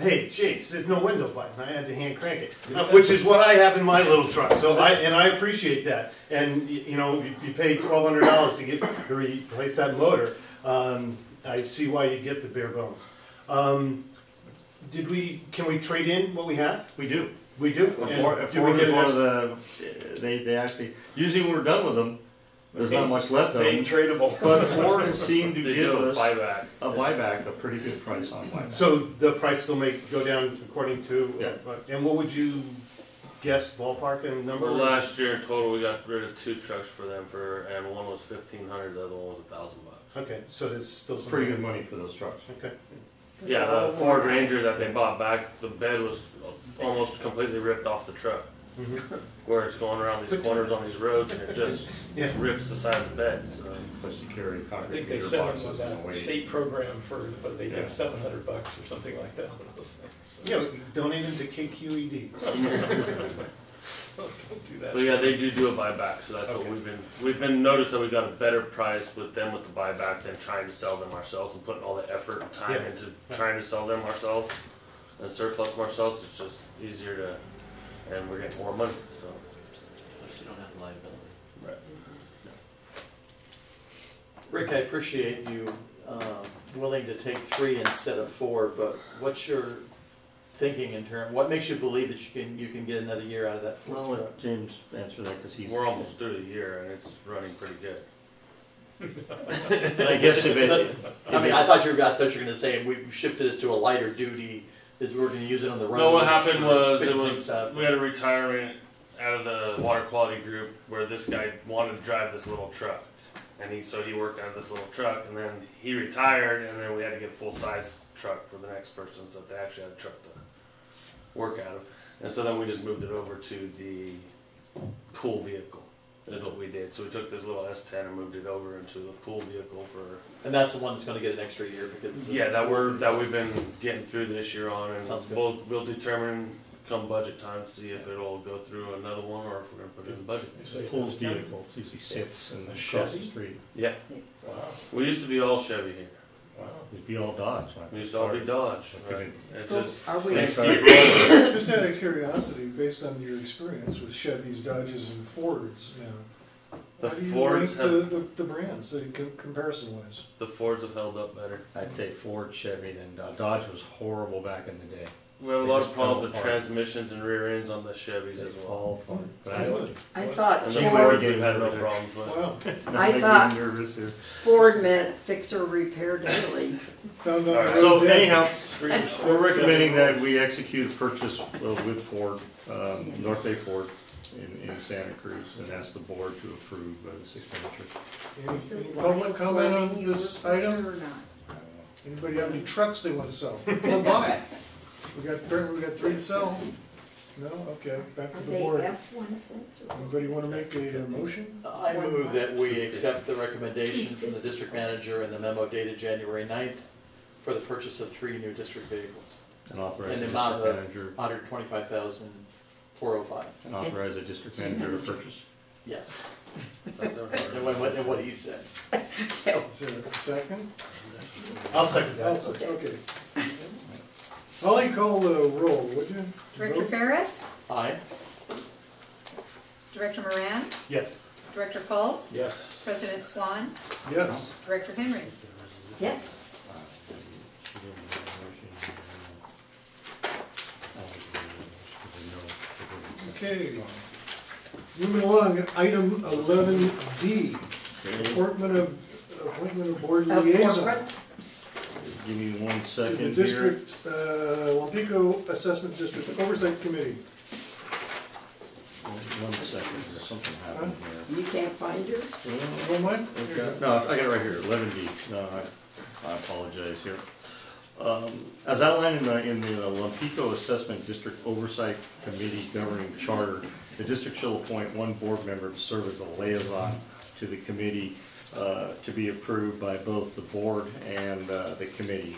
Hey, James, there's no window button. I had to hand crank it, uh, which is what I have in my little truck. So I, and I appreciate that. And, you know, if you pay twelve hundred dollars to get, to replace that motor, um, I see why you get the bare bones. Um, did we, can we trade in what we have? We do. We do? Well, Ford, do we get is one of the, they, they actually, usually when we're done with them, there's not much left of They them. tradable. But Ford has seemed to give do a us buyback. a buyback, a pretty good price on buyback. So the price still may go down according to, Yeah. uh, and what would you guess ballpark and number? Well, last year in total, we got rid of two trucks for them for, and one was fifteen hundred, the other one was a thousand bucks. Okay, so there's still some. Pretty good money for those trucks. Okay. Yeah, the Ford Ranger that they bought back, the bed was almost completely ripped off the truck. Mhm. Where it's going around these corners on these roads and it just Yeah. rips the side of the bed, so. Plus you carry concrete. I think they gear sent boxes them with and that weight. state program for, but they Yeah. get seven hundred bucks or something like that on those things. So Yeah, donate them to KQED. Don't do that. But yeah, they do do a buyback, so that's what we've been, we've been noticed that we got a better price with them with the buyback than trying to sell them ourselves and putting all the effort and time Yeah. into trying to sell them ourselves and surplus them ourselves, it's just easier to, and we're getting more money, so. Plus you don't have liability. Right. Rick, I appreciate you um, willing to take three instead of four, but what's your thinking in term, what makes you believe that you can, you can get another year out of that Well, fourth let James answer that, cause he's. We're almost through the year and it's running pretty good. I guess if it. I mean, I thought you were, I thought you were gonna say we shifted it to a lighter duty, is we're gonna use it on the road. No, what happened was, it was, we had a retirement out of the water quality group where this guy wanted to drive this little truck. And he, so he worked out of this little truck and then he retired and then we had to get a full-size truck for the next person, so they actually had a truck to work out of. And so then we just moved it over to the pool vehicle, is what we did. So we took this little S ten and moved it over into the pool vehicle for And that's the one that's gonna get an extra year because. it's yeah, that we're, that we've been getting through this year on, and Sounds good. we'll, we'll determine come budget time, to see if it'll go through another one, or if we're gonna put it in the budget. You say Pool's vehicle, it usually sits and A across the Chevy? street. Yeah, Wow, we used to be all Chevy here, wow. It'd be all Dodge. when I we used first to all be started. Dodge, Okay. right? It Well, just, Are we, things Sorry. Just out of curiosity, based on your experience with Chevys, Dodges, and Fords now, The how do you Fords rank the, have- the, the brands, uh, com- comparison-wise? The Fords have held up better. I'd say Ford, Chevy, then Dodge. Dodge was horrible back in the day. We have a lot of problems with transmissions and rear ends on the Chevys They as well. fall apart. But I, Good. I thought And the Gee, Ford, Fords we've had no problems with. Wow, I thought- nervous here. Ford meant fix or repair daily. found out. right, So anyhow, we're recommending that we execute a purchase uh, with Ford, um, North Bay Ford. in, in Santa Cruz and ask the board to approve uh, this expenditure. Any, any public comment on this item? Anybody have any trucks they wanna sell or buy? We got, apparently we got three to sell. No? Okay, back to the they board. F one tents or? Anybody wanna make a uh, motion? I move that we accept the recommendation from the district manager and the memo dated January 9th for the purchase of three new district vehicles. And authorize In the the amount district of manager, hundred twenty-five thousand, four oh five. and authorize the district manager to purchase. Yes. And what, what- and what he said. Is there a second? I'll second that. second, okay. Holly, call the roll, would you? Director Vote? Ferris, Aye. Director Moran, Yes. Director Fultz, Yes. President Swan, Yes. Director Henry. Yes. Okay. Moving along, item eleven D, appointment of, appointment of board Of liaison. corporate? Give me one to second The here. district, uh, Lompico Assessment District Oversight Committee. One second, here. something happened here. You can't find her? One mine? Okay. No, I got it right here, eleven D, no, I, I apologize here. Um, as outlined in the, in the Lompico Assessment District Oversight Committee governing charter, the district shall appoint one board member to serve as a liaison to the committee, uh, to be approved by both the board and, uh, the committee.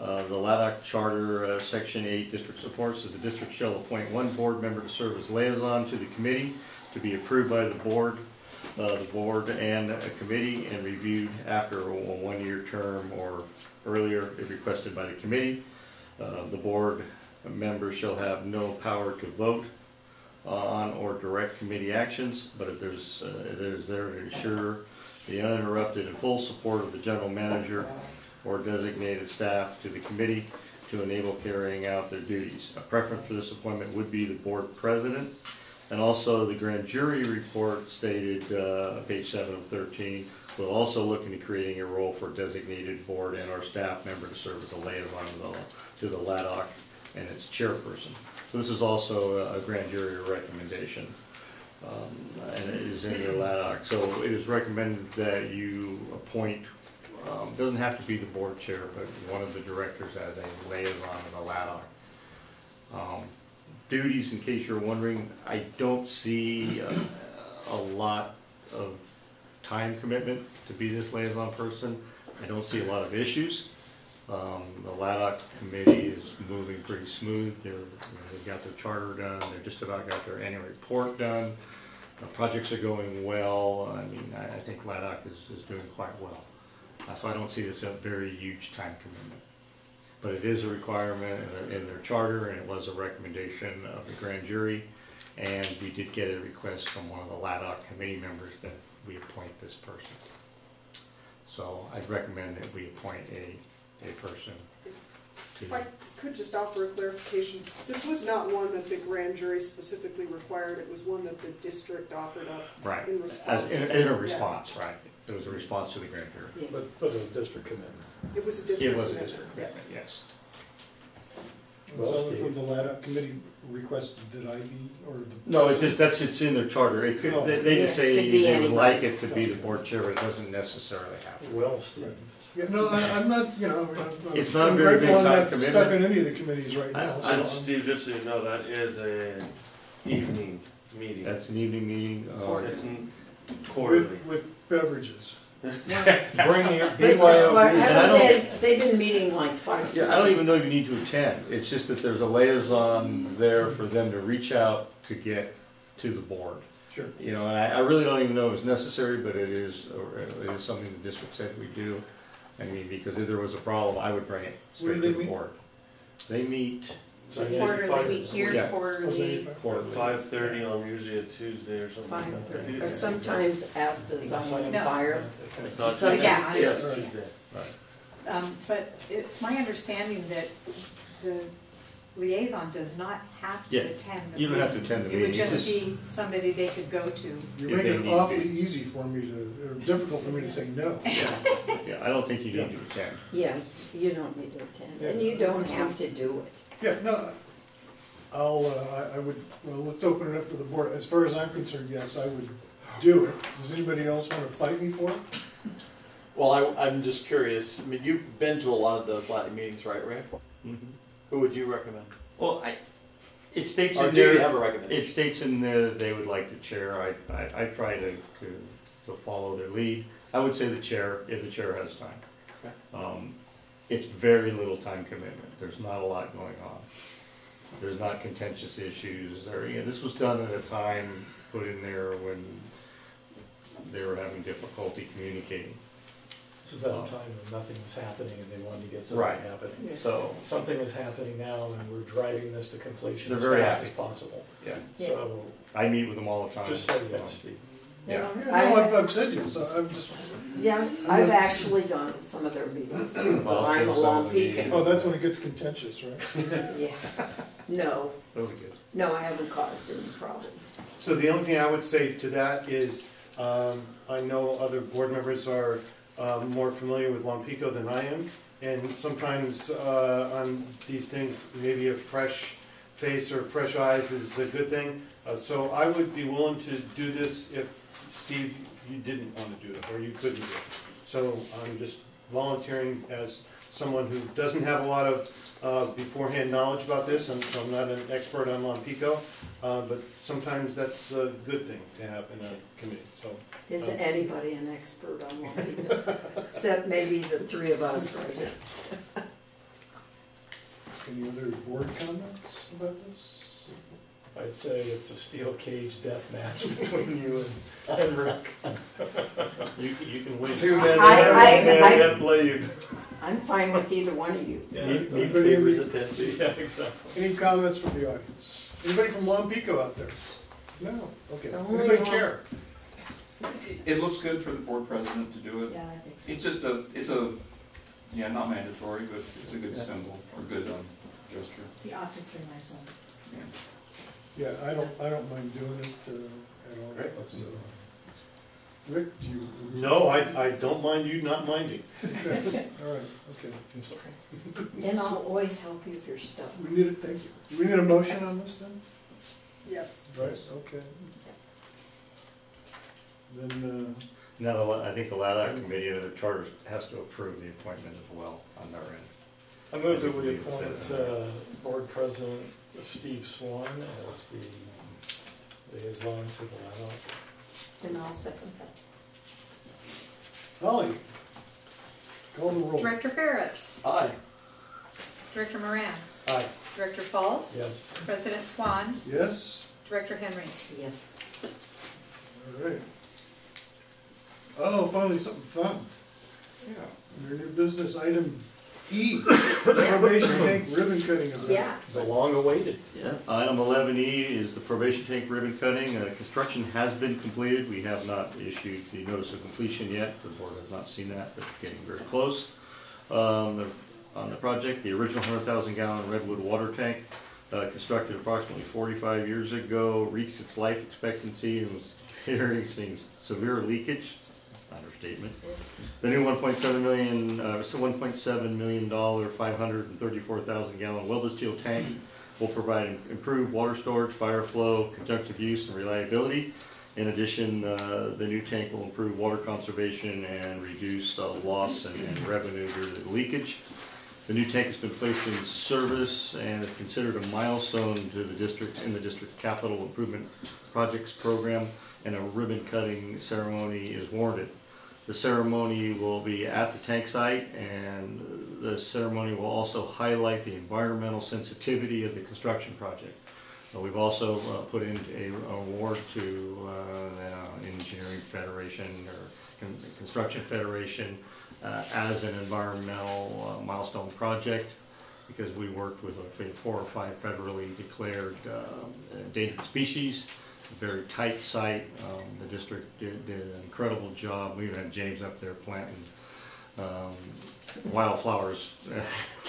Uh, the LADOC Charter, uh, Section eight, district supports that the district shall appoint one board member to serve as liaison to the committee, to be approved by the board, uh, the board and a committee and reviewed after a one-year term or earlier if requested by the committee. The board members shall have no power to vote on or direct committee actions, but if there's, uh, is there to ensure the uninterrupted and full support of the general manager or designated staff to the committee to enable carrying out their duties. A preference for this appointment would be the board president. And also, the grand jury report stated, uh, page seven of thirteen, will also look into creating a role for designated board and our staff member to serve as a liaison to the, to the LADOC and its chairperson. So this is also a grand jury recommendation, um, and it is in the LADOC. So it is recommended that you appoint, um, doesn't have to be the board chair, but one of the directors as a liaison in the LADOC. Um, duties, in case you're wondering, I don't see uh, a lot of time commitment to be this liaison person. I don't see a lot of issues. Um, the LADOC committee is moving pretty smooth. They're, they've got their charter done. They're just about got their annual report done. The projects are going well. I mean, I, I think LADOC is, is doing quite well. Uh, so I don't see this as a very huge time commitment. But it is a requirement in their, in their charter, and it was a recommendation of the grand jury. And we did get a request from one of the LADOC committee members that we appoint this person. So I'd recommend that we appoint a, a person to. If I could just offer a clarification, this was not one that the grand jury specifically required, it was one that the district offered up Right, in response. as, in, in a yeah. response, right. It was a response to the grand jury. But, but a district commitment. It was a district. It was a commitment, district yes. commitment, yes. Well, Someone Steve. from the LADOC committee requested that I be, or the. No, it's just, that's, it's in their charter. It could, No. they, they just say Could be they would anybody. like it to be the board chair, but it doesn't necessarily have to. Well, Steve. Yeah, no, I, I'm not, you know, I'm- I'm. It's not a I'm very grateful big I'm time not Stuck commitment. in any of the committees right I- now, I so don't- I'm- Steve, just so you know, that is a evening meeting. That's an evening meeting. uh, It's n- quarterly. with, with beverages. Bring your But, BYOB. And I haven't don't- they, they've been meeting like five. Yeah, I don't even know if you need to attend. It's just that there's a liaison there for them to reach out to get to the board. Sure. You know, and I, I really don't even know if it's necessary, but it is, or it is something the district said we do. I mean, because if there was a problem, I would bring it straight to the meet? board. They meet Quarterly, we hear Yeah. quarterly. quarterly. Five thirty on usually a Tuesday or something Five like thirty, that. or sometimes at the Zayante No. Fire. It's not So, Tuesday? yeah, Yes, Tuesday. Um, but it's my understanding that the liaison does not have to Yeah, attend the you don't have to attend the It would meeting. It's just just- be somebody they could go to. You're If they making need it awfully be. easy for me to, or difficult for me to say no. Yeah, yeah, I don't think you need to attend. Yeah, you don't need to attend, Yeah. and you don't have to do it. Yeah, no, I'll, uh, I, I would, well, let's open it up to the board. As far as I'm concerned, yes, I would do it. Does anybody else wanna fight me for it? Well, I, I'm just curious, I mean, you've been to a lot of those Latin meetings, right, Rick? Mhm. Who would you recommend? Well, I, it states Or in do you there. have a recommendation? It states in there they would like the chair. I, I, I try to, to, to follow their lead. I would say the chair, if the chair has time. Okay. Um, it's very little time commitment. There's not a lot going on. There's not contentious issues or, you know, this was done at a time put in there when they were having difficulty communicating. This is at a time when nothing is happening and they wanted to get something Right. happening. So, Something is happening now and we're driving this to completion They're as very fast happy. as possible. yeah, So, I meet with them all the time. just say you yes, Steve. Yeah. Yeah, no, I've, I've said yes, I- I'm just, Yeah, I've actually gone to some of their meetings too, but Well, I'm a some long of the peak. oh, that's when it gets contentious, right? Yeah, no, Those are good. no, I haven't caused any problems. So the only thing I would say to that is, um, I know other board members are, um, more familiar with Lompico than I am. And sometimes, uh, on these things, maybe a fresh face or fresh eyes is a good thing. Uh, so I would be willing to do this if, Steve, you didn't want to do it, or you couldn't do it. So I'm just volunteering as someone who doesn't have a lot of, uh, beforehand knowledge about this, and so I'm not an expert on Lompico. Uh, but sometimes that's a good thing to have in a committee, so. Isn't um, anybody an expert on one people? Except maybe the three of us right here. Any other board comments about this? I'd say it's a steel cage death match between you and, and Rick. You, can- you can win. Two men, I- I- and man I- can't leave. I'm fine with either one of you. Yeah, Need- it's- Anybody in Favors the. Yeah, exactly. Any comments from the audience? Anybody from Lompico out there? No, okay. Don't Anybody worry. care? It- It looks good for the board president to do it. Yeah, I think so. It's just a, it's a, yeah, not mandatory, but it's a good symbol, or good um, gesture. The optics are nice on it. Yeah. Yeah, I don't, I don't mind doing it, uh, at all. Great. So, Rick, do you? no, I, I don't mind you not minding. All right, okay. I'm sorry. And I'll always help you if you're stuck. We need it, thank you. Do we need a motion on this then? Yes. Right, okay. Then, Now, the- I think the LADOC Committee, uh, the charter has to approve the appointment as well on their end. I move I that we appoint, said uh, Board President Steve Swan as the liaison to the LADOC. And I'll second that. Holly, call the roll. Director Ferris, Aye. Director Moran, Aye. Director Fultz, Yes. President Swan, Yes? Director Henry. Yes. All right. Oh, finally something fun. Yeah. Your new business item E, probation tank ribbon cutting event. Yeah. The long awaited. Yeah. Item eleven E is the probation tank ribbon cutting. Uh, construction has been completed. We have not issued the notice of completion yet. The board has not seen that, but getting very close. Um, the- on the project, the original hundred thousand gallon redwood water tank, uh, constructed approximately forty-five years ago, reached its life expectancy and was experiencing severe leakage. Understatement. The new one point seven million, uh, so one point seven million dollar, five hundred and thirty-four thousand gallon welded steel tank will provide improved water storage, fire flow, conjunctive use, and reliability. In addition, uh, the new tank will improve water conservation and reduce uh, loss and and revenue due to leakage. The new tank has been placed in service and is considered a milestone to the district's, in the district's capital improvement projects program, and a ribbon cutting ceremony is warranted. The ceremony will be at the tank site, and the ceremony will also highlight the environmental sensitivity of the construction project. Uh, We've also uh, put in a award to uh, the Engineering Federation or Con- Construction Federation uh, as an environmental uh, milestone project because we worked with four or five federally declared endangered species very tight site. Um, the district did, did an incredible job. We even had James up there planting um, wildflowers,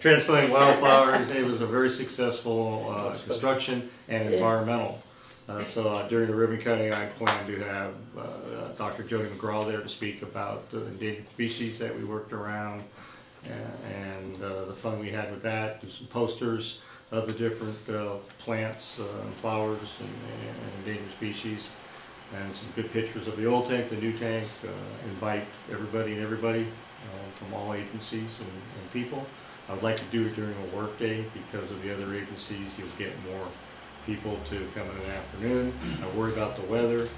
transplanting wildflowers. It was a very successful uh, construction and Yeah. environmental. Uh, so uh, during the ribbon cutting, I plan to have uh, uh, Dr. Jody McGraw there to speak about the endangered species that we worked around and, and uh, the fun we had with that. Do some posters. Of the different uh, plants, uh, and flowers, and, and endangered species, and some good pictures of the old tank, the new tank. Uh, invite everybody and everybody uh, from all agencies and, and people. I would like to do it during a workday because of the other agencies. You'll get more people to come in the afternoon. I worry about the weather.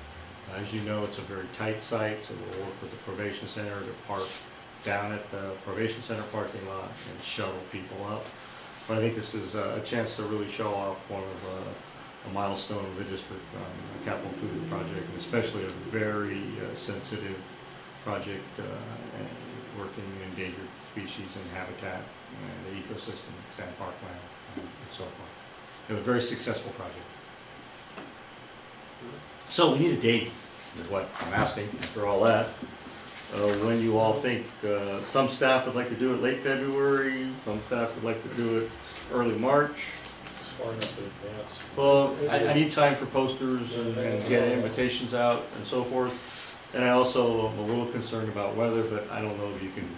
As you know, it's a very tight site, so we'll work with the probation center to park down at the probation center parking lot and shuttle people up. But I think this is a chance to really show off one of uh, a milestone of the district the capital improvement project, and especially a very uh, sensitive project uh, working in endangered species and habitat and the ecosystem, sand parkland, and so forth. It was a very successful project. So we need a date, is what I'm asking after all that. Uh, when you all think, uh, some staff would like to do it late February, some staff would like to do it early March. It's far enough in advance. Well, I, I need time for posters and, and get invitations out and so forth. And I also am a little concerned about weather, but I don't know if you can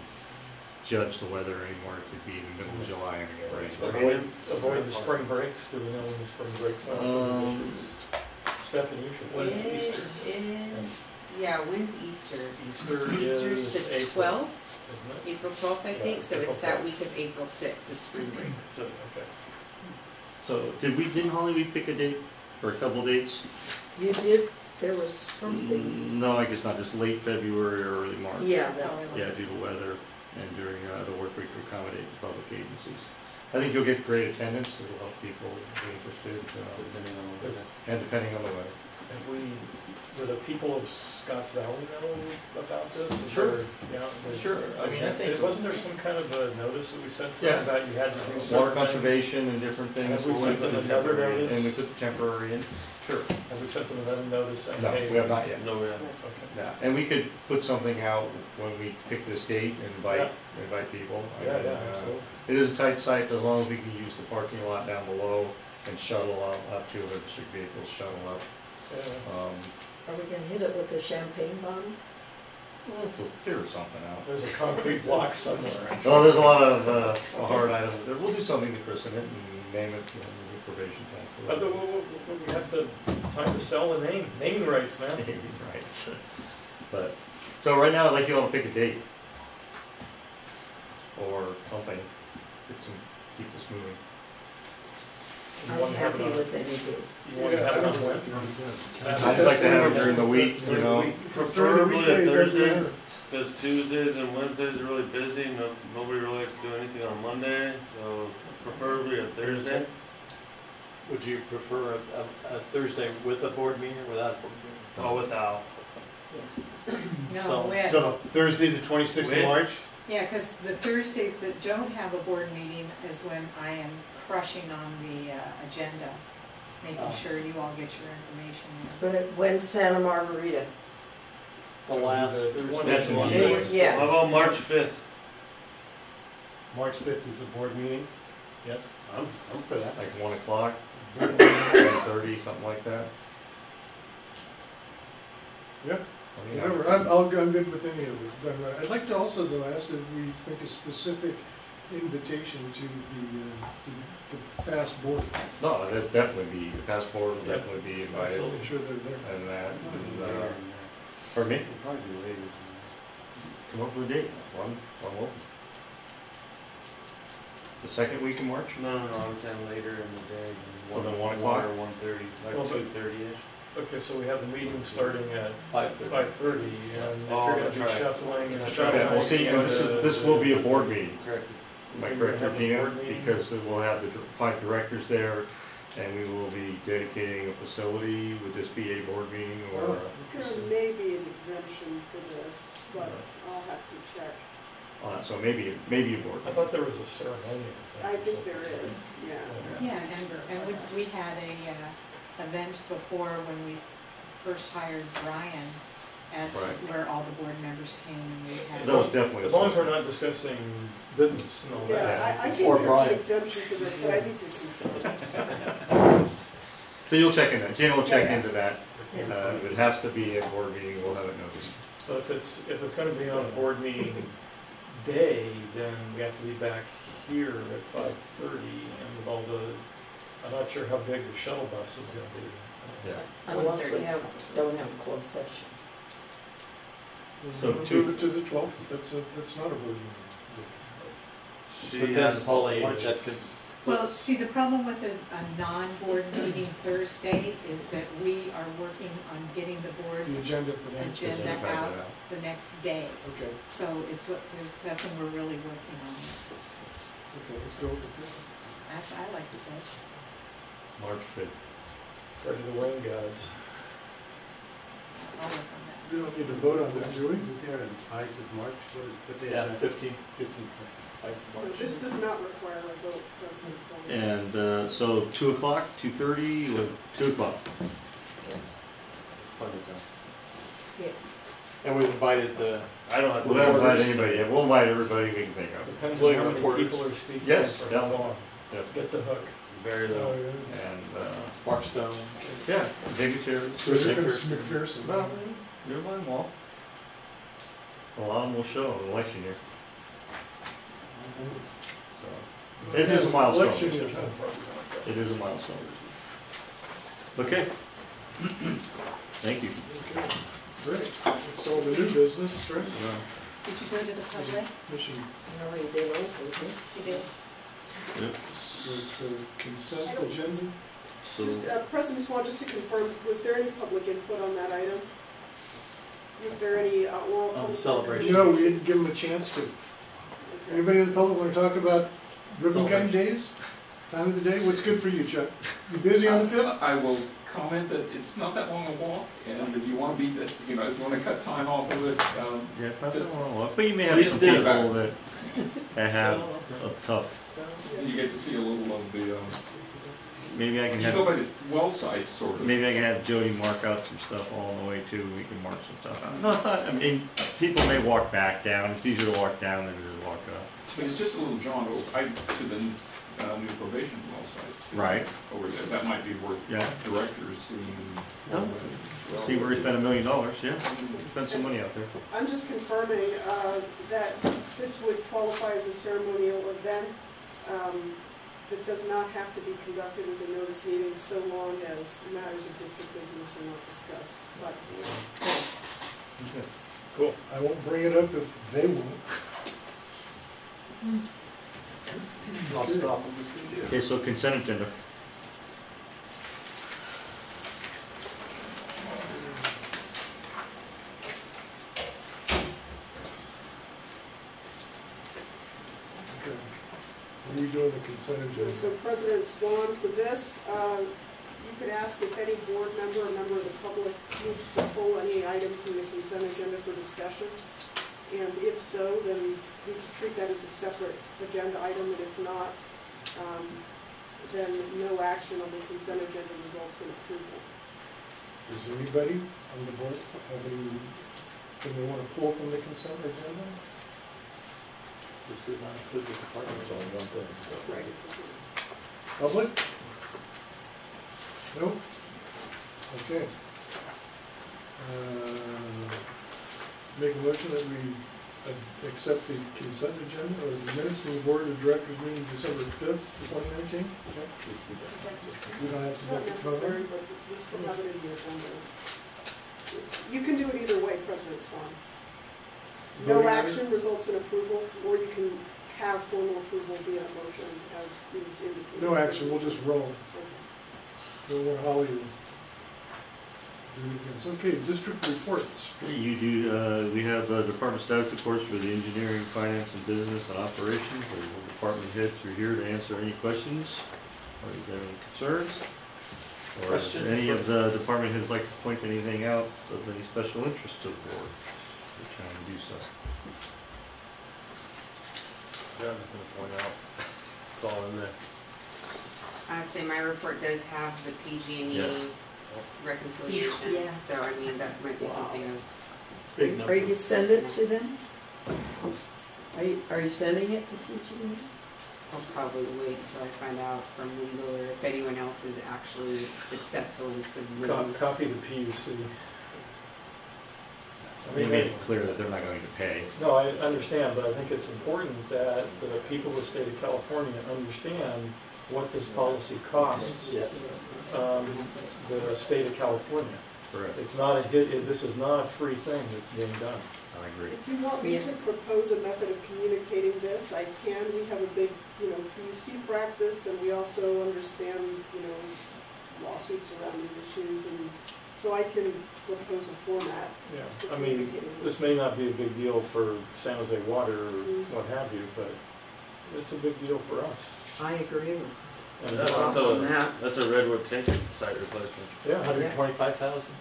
judge the weather anymore. It could be in the middle of July anyway. Avoid, avoid the spring breaks, do we know when the spring breaks are for the Um, districts? Stephanie, you should. It is, yeah, when's Easter? Easter Easter's is the April, twelfth, isn't it? April twelfth, I Yeah, think, so April it's that 12th. week of April sixth, is spring break. So, okay. So, did we, didn't Holly, we pick a date, or a couple dates? You did, there was something, Mm, No, I guess not, just late February or early March. yeah, that's Yeah, due to weather and during uh, the work week to accommodate the public agencies. I think you'll get great attendance, it'll help people be interested, uh, Depending on the weather. and depending on the weather. Have we, do the people of Scotts Valley know about this? Is Sure. there- Yeah. they- Sure. I mean, I think- Wasn't there some kind of a notice that we sent to Yeah. them about you had to do Water certain things? conservation and different things. Have we we'll sent put them the another temporary notice? And we put the temporary in, sure. Have we sent them another notice saying, No, hey? we have not yet. No, we haven't. Okay. Yeah, and we could put something out when we pick this date and invite, invite people. I Yeah, mean, yeah, uh, absolutely. It is a tight site, but as long as we can use the parking lot down below and shuttle out, out two of the district vehicles, shuttle up. Yeah. Um, Are we gonna hit it with a champagne bottle? we'll fi- figure something out. There's a concrete block somewhere. Well, there's a lot of, uh, hard items there. We'll do something to christen it and name it, you know, the probation But the- tank. we- we- we have to, time to sell the name, naming rights, man. Right. But, so right now, I'd like you all to pick a date. Or something, get some, keep this moving. You I'm happy with any date. You want to have it on when? I just like to have it during the week, you know. Preferably a Thursday, doesn't because Tuesdays and Wednesdays are really busy, no, nobody really likes to do anything on Monday, so preferably a Thursday. Would you prefer a, a, a Thursday with a board meeting or without a board meeting? Oh, without. No, So- with, So Thursday, the twenty-sixth of With- March? yeah, because the Thursdays that don't have a board meeting is when I am crushing on the uh, agenda, making Oh. sure you all get your information in. But when's Santa Margarita? The last The Thursday. 20th That's in one. May. Yeah. How about March fifth? March fifth is the board meeting? Yes, I'm, I'm for that. Like one o'clock, one thirty, something like that. Yeah, I mean, whatever, I'm, I'll, I'm good with any of it. But uh, I'd like to also though ask that we make a specific invitation to the, uh, to the past board. No, that definitely be, the passport will Yeah. definitely be invited I'm sure they're there. and that, and, uh, pardon me? Come up with a date, one, one will. The second week in March? No, no, no, I'm saying later in the day, Well, one, then one one o'clock? or one thirty, Well, like but- two thirty-ish. Okay, so we have the meeting starting at Five thirty. five thirty, and if Oh, you're gonna that's be right. shuffling and That's shuffling. Okay, well, see, and this is, this will be a board meeting, Correct. Am I We're correct, gonna have a Regina? Because we'll have the five directors there, and we will be dedicating a facility, would this be a board meeting or? Oh. There may be an exemption for this, but I'll have to check. Uh, so maybe, maybe a board. I thought there was a ceremony. I think there is, yeah. Yeah, and, and we, we had a, uh, event before when we first hired Brian at, Right. where all the board members came and we had. That was definitely. As long as we're not discussing business and all that. Yeah, I, I Or think there's an Brian. exemption for this, but I need to confirm. So you'll check into that, Jen will check Yeah. into that, uh, if it has to be a board meeting, we'll have it noticed. So if it's, if it's gonna be on a board meeting day, then we have to be back here at five thirty, and with all the, I'm not sure how big the shuttle bus is gonna be. Yeah. Unless we have, don't have a closed session. So Move two- it to the twelfth, that's a, that's not a board meeting. She But then has Polly, lunch that could- Well, see, the problem with a, a non-board meeting Thursday is that we are working on getting the board The agenda for next. agenda Agenda out out. the next day. Okay, So it's, what- there's, that's when we're really working on it. okay, let's go with the fifth. That's, I like the best. March fifth. Ready to win, guys. I'll work on that. We don't need to vote on that, do we? Isn't there an Ides of March? What is, what day Yeah, fifteen. Fifteen. This does not require a vote, President Swan. And, uh, so two o'clock, two thirty, two o'clock. Plenty of time. And we've invited the, I don't have. We'll not invite anybody, we'll invite everybody we can think of. Depends Including on how many reporters. people are speaking. Yes, for yeah. how long. Yeah. Get the hook. Very Oh, low. yeah. And, uh, Mark Stone. yeah, dignitaries. Mr. McPherson. Well, you're mine, Walt. A lot of them will show in election year. So, this is a milestone. Election year. It is a milestone. Okay. Thank you. Okay, great. That's all the new business, right? Did you go to the public? Mission, You already did old business. You did? yep. for for consent agenda. Just, So, uh, President Swan, just to confirm, was there any public input on that item? Was there any uh, oral? On the public celebration. No, we didn't give them a chance to. Anybody in the public want to talk about ribbon cutting days? Time of the day? What's good for you, Chuck? You busy on the fifth? I will comment that it's not that long a walk, and if you wanna be, that, you know, if you wanna cut time off of it, um, yeah, not that long, but you may have Please some do. people that that have a tough, you get to see a little of the, um, maybe I can you go have, by the well site, sort of. maybe I can have Jody mark out some stuff all the way too, we can mark some stuff out. No, it's not, I mean, people may walk back down, it's easier to walk down than it is to walk up. But it's just a little jaunt over, I, to the, uh, new probation well site. Right. Over there, that might be worth Yeah. directors seeing. No. See where he spent a million dollars, yeah, spent some money out there. I'm just confirming uh, that this would qualify as a ceremonial event um, that does not have to be conducted as a notice meeting so long as matters of district business are not discussed. But Cool. I won't bring it up if they won't. Hmm. I'll stop them if they do. Okay, so consent agenda. Okay. What are we doing the consent agenda? So President Swan, for this, uh, you could ask if any board member or member of the public needs to pull any item from the consent agenda for discussion. And if so, then we could treat that as a separate agenda item, and if not, um, then no action on the consent agenda results in approval. Does anybody on the board have any, thing they want to pull from the consent agenda? This does not include the department. There's only one thing, so. That's right. Public? No? Okay. Uh, Make a motion that we uh, accept the consent agenda or the minutes from the board of directors meeting December fifth, twenty nineteen? We don't have It's to not make a vote? necessary, but we still have it in the agenda. It's- You can do it either way, President Swan. No Voting on it? action results in approval, or you can have formal approval via motion as is indicated. No action, we'll just roll. We'll want Holly do it again. Okay, district reports. You do, uh, we have uh, department status, of course, for the engineering, finance, and business and operations. The department heads are here to answer any questions, or you got any concerns? Or does Question any of the department heads like to point anything out of any special interest to the board? We're trying to do so. Got nothing to point out. It's all in there. I say my report does have the PG&E Yes. reconciliation, Yeah. so I mean, that might be something of, Big Are you number. send it to them? Are you, are you sending it to PG&E? I'll probably wait until I find out from legal or if anyone else is actually successful in submitting. Copy the PUC. I We mean, made it clear that they're not going to pay. No, I understand, but I think it's important that the people of the state of California understand what this policy costs Yes. um, the state of California. Correct. It's not a hit, it- this is not a free thing that's being done. I agree. If you want me to propose a method of communicating this, I can. We have a big, you know, PUC practice, and we also understand, you know, lawsuits around these issues, and so I can propose a format. Yeah, for I mean, communicating this may not be a big deal for San Jose Water or Mhm. what have you, but it's a big deal for us. I agree with And, That's Bob a, that. that's a redwood tank site replacement. Yeah, Hundred twenty-five thousand?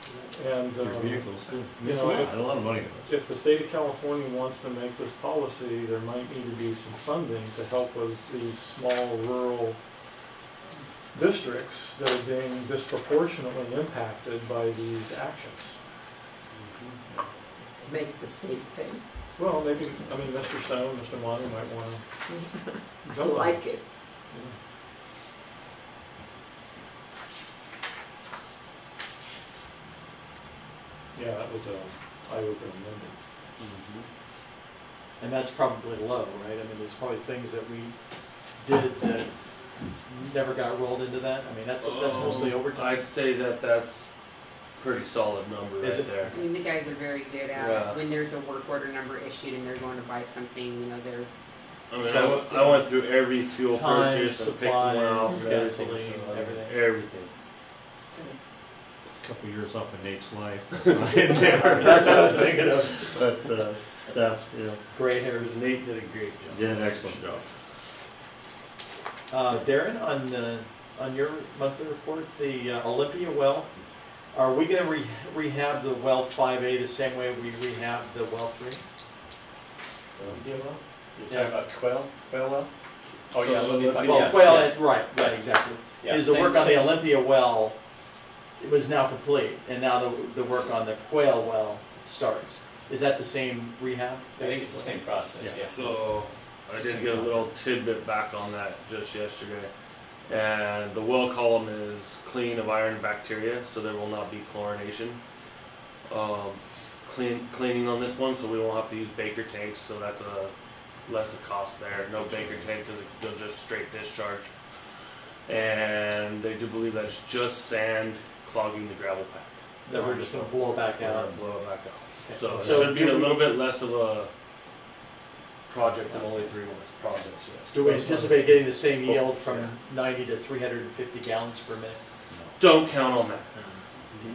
and, Your um, vehicles, too. you know, lot, if- a lot of money. if the state of California wants to make this policy, there might need to be some funding to help with these small rural districts that are being disproportionately impacted by these actions. Make the state pay. Well, maybe, I mean, Mr. Stone, Mr. Monning might wanna I jump on like this. it. Yeah, that was a eye-opening number. Mm-hmm. And that's probably low, right? I mean, there's probably things that we did that never got rolled into that. I mean, that's, that's mostly Um, overtime. I'd say that that's pretty solid number Is right it? there. I mean, the guys are very good Yeah. at, when there's a work order number issued and they're going to buy something, you know, they're, I mean, I went, I went through every fuel Time, purchase and picked one out. supplies, and everything, gasoline, so, everything. Everything. Couple years off of Nate's life. That's not in there. That's what I was thinking of. But, uh, staff's, yeah, Gray hairs. Nate did a great job. did an excellent job. Uh, Darren, on, uh, on your monthly report, the uh, Olympia well, are we gonna re- rehab the well five A the same way we rehab the well three? You're Yeah. about quail, quail well? Oh, So, yeah, let me find, Well, yes, well, yes. it- right, right, exactly. Yeah, Is the same- work on the same- Olympia well, it was now complete, and now the, the work on the quail well starts. Is that the same rehab? I think it's the same process, yeah. So I did get a little tidbit back on that just yesterday. And the well column is clean of iron bacteria, so there will not be chlorination. Um, clean cleaning on this one, so we won't have to use baker tanks, so that's a less of cost there. No baker tank because it could go just straight discharge. And they do believe that it's just sand clogging the gravel pack. That we're just gonna blow it back out? blow it back out. Okay. So it So should be a little bit less of a project than only three months process, yes. Do we anticipate getting the same yield from ninety to three hundred and fifty gallons per minute? Don't count on that.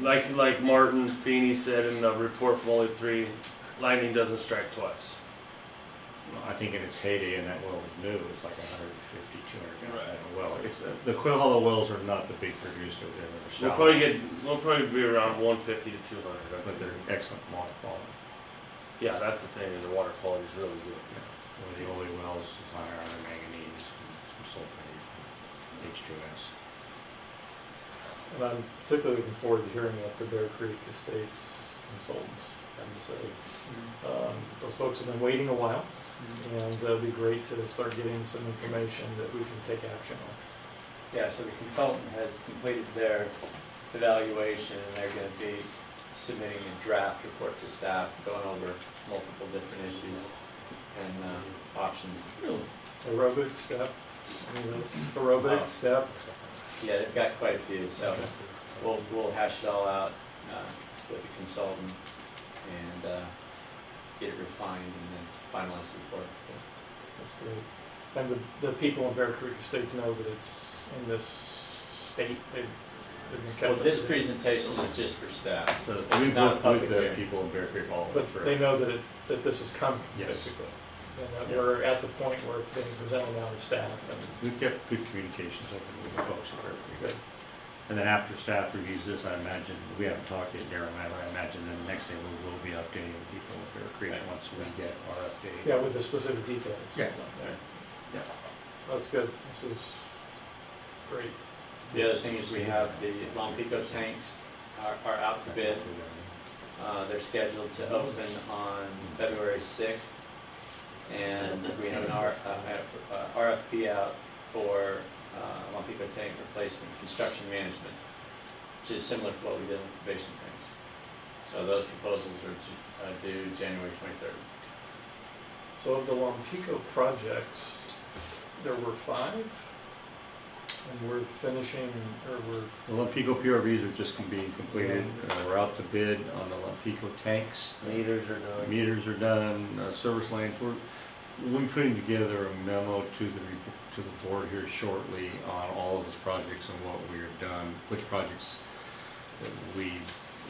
Like like Martin Feeney said in the report from only three, lightning doesn't strike twice. I think in its heyday, and that well was new, it was like 150, 200 gallon well. It's, uh, the Quail Hollow wells are not the big producer, they're We'll shallow. probably get we'll probably be around one fifty to two hundred. But they're excellent water quality. Yeah, that's the thing, is the water quality is really good. Where the only wells is iron and manganese, and some sulfate, H2S. And I'm particularly looking forward to hearing what the Bear Creek Estates consultants have to say. Mm-hmm. Um, Those folks have been waiting a while, mm-hmm. and uh, it'll be great to start getting some information that we can take action on. Yeah, so the consultant has completed their evaluation and they're gonna be submitting a draft report to staff, going over multiple different issues and, uh, options. Aerobic step, any of those? Aerobic Oh. step, Yeah, they've got quite a few, so we'll, we'll hash it all out, uh, with the consultant and, uh, get it refined and then finalize the report. that's great. And the, the people in Bear Creek Estates know that it's in this state, they've, they've been kept. Well, up to this date. presentation is just for staff. So It's we've not a worked public with the hearing. people in Bear Creek all the way But through. they know that it, that this is coming, Yes. basically. And that Yeah. we're at the point where it's being presented now to staff and We've kept good communications open with the folks at Bear Creek. Good. And then after staff reviews this, I imagine, we haven't talked yet, Darren and I, but I imagine then the next thing we will be updating the people at Bear Creek once we get our update. Yeah, with the specific details. Yeah. Yeah. That's good, this is great. The other thing is we have the Lompico tanks are, are out to bid. Uh, they're scheduled to open on February sixth. And we have an R, uh, uh, RFP out for, uh, tank replacement, construction management, which is similar to what we did with basin tanks. So those proposals are uh, due January twenty-third. So of the Lompico projects, there were five? And we're finishing, or we're, The Lompico PRVs are just being completed. Uh, We're out to bid on the Lompico tanks. Meters are done. Meters are done, uh, service lines, we're, we'll be putting together a memo to the, re- to the board here shortly on all of those projects and what we have done, which projects that we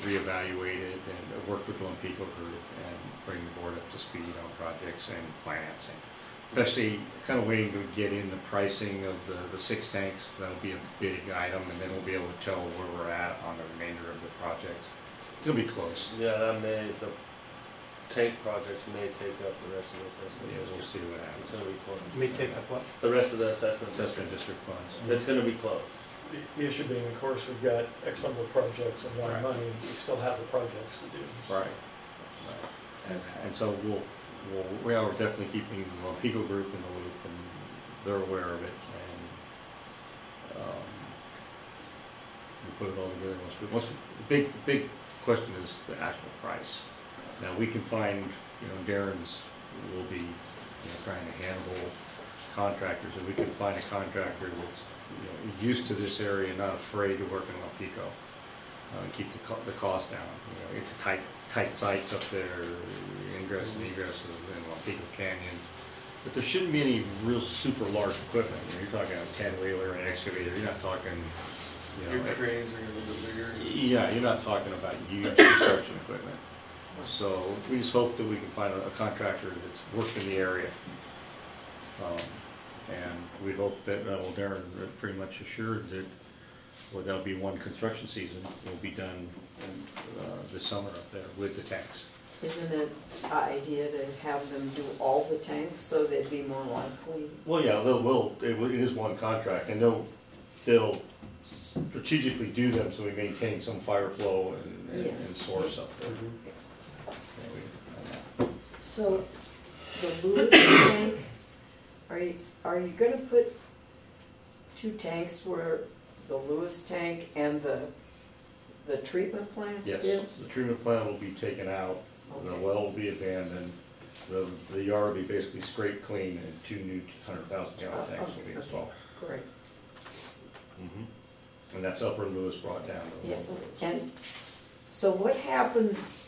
reevaluated and worked with the Lompico group and bring the board up to speed on projects and financing. Especially kind of waiting to get in the pricing of the, the six tanks, that'll be a big item, and then we'll be able to tell where we're at on the remainder of the projects. It's gonna be close. Yeah, that may, the tank projects may take up the rest of the assessment Yeah, we'll district. see what It's happens. gonna be close. May take up what? The rest of the assessment Assessment district. district funds. It's mm-hmm. gonna be close. the the issue being, of course, we've got X number of projects and one Right. money, and we still have the projects to do. so- Right. Right. And, and so we'll, we'll, we are definitely keeping the Pico group in the loop and they're aware of it and, um, we put it all together. Once we, once, the big, the big question is the actual price. Now, we can find, you know, Darren's will be, you know, trying to handle contractors, and we can find a contractor that's, you know, used to this area, not afraid to work in Lompico uh, keep the co- the cost down. You know, it's a tight, tight sites up there, ingress and egress of, in Lompico Canyon. But there shouldn't be any real super large equipment. You know, You're talking a ten wheeler, an excavator, you're not talking, you know. Your cranes are gonna be bigger. Yeah, you're not talking about huge construction equipment. So we just hope that we can find a a contractor that's worked in the area. Um, And we hope that, uh, well, Darren pretty much assured that, well, there'll be one construction season, will be done in, uh, this summer up there with the tanks. Isn't it an idea to have them do all the tanks so they'd be more likely? Well, yeah, they'll, will, it will- it is one contract, and they'll, they'll strategically do them so we maintain some fire flow and, and- and source up there. So, the Lewis tank, are you, are you gonna put two tanks where the Lewis tank and the, the treatment plant Yes, is? the treatment plant will be taken out, the Okay. well will be abandoned, the, the yard will be basically scraped clean, and two new hundred thousand gallon Oh, tanks will be okay. installed. Great. Mhm. And that's Upper Lewis brought down. to Yeah, Lewis. and so what happens,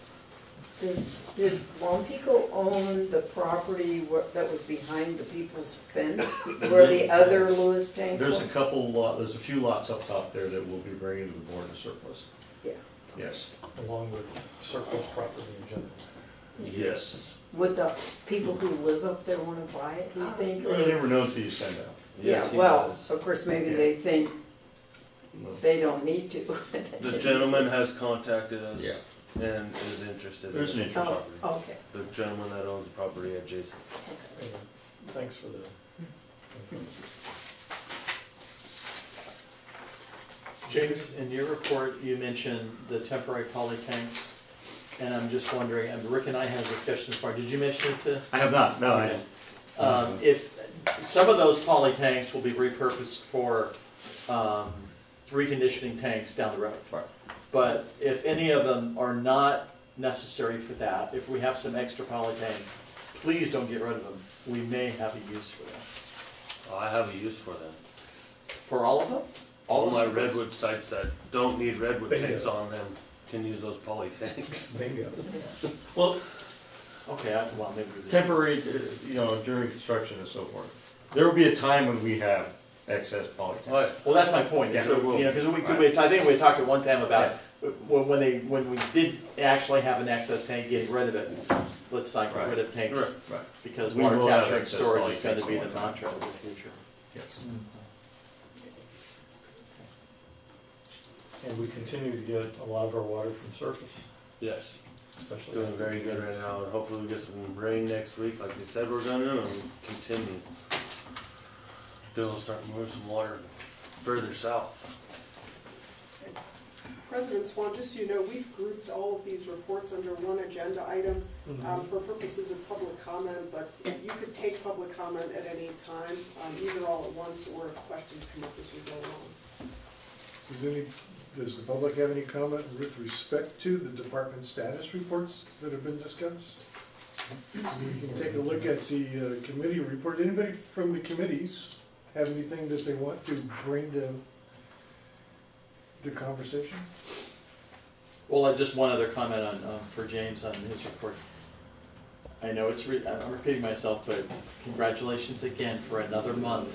does, did Lompico own the property where, that was behind the people's fence? Where the other Lewis tank was? There's a couple lot, there's a few lots up top there that we'll be bringing to the board of surplus. Yeah. Yes. Along with surplus property in general. Yes. Would the people who live up there wanna buy it, do you uh, think? You never know until you send out. Yeah, Yes, he well, does. of course, maybe they think they don't need to. The gentleman has contacted us Yeah. and is interested. in There's an it. interest. Oh, okay. The gentleman that owns the property adjacent. Anyway, Thanks for the. James, in your report, you mentioned the temporary poly tanks, and I'm just wondering, and Rick and I had a discussion this morning, did you mention it to? I have not, no, I, Okay. Um, if, some of those poly tanks will be repurposed for, um, reconditioning tanks down the road. Right. But if any of them are not necessary for that, if we have some extra poly tanks, please don't get rid of them. We may have a use for them. Oh, I have a use for them. For all of them? All my redwood sites that don't need redwood Bingo. tanks on them can use those poly tanks. Bingo. well, Okay, I, well, maybe. we- temporary, uh, you know, during construction and so forth. There will be a time when we have excess polytank. Right. Well, that's my point, Yeah, so, there will you know, because we, Right. we, I think we talked at one time about, when, when they, when we did actually have an excess tank, getting rid of it. Let's not get Right. rid of tanks, Right, right. because We water will have capture and excess storage is gonna be the one mantra of the future. Yes. And we continue to get a lot of our water from surface, Yes. especially. Doing very good right now, and hopefully we get some rain next week, like they said we're gonna, and continue. Bill will start moving some water further south. President Swan, just so you know, we've grouped all of these reports under one agenda item um, for purposes of public comment, but you could take public comment at any time, um, either all at once or if questions come up as we go along. Does any, Does the public have any comment with respect to the department status reports that have been discussed? You can take a look at the uh, committee report. Anybody from the committees have anything that they want to bring to the conversation? Well, just one other comment on, um, for James on his report. I know it's, re- I'm repeating myself, but congratulations again for another month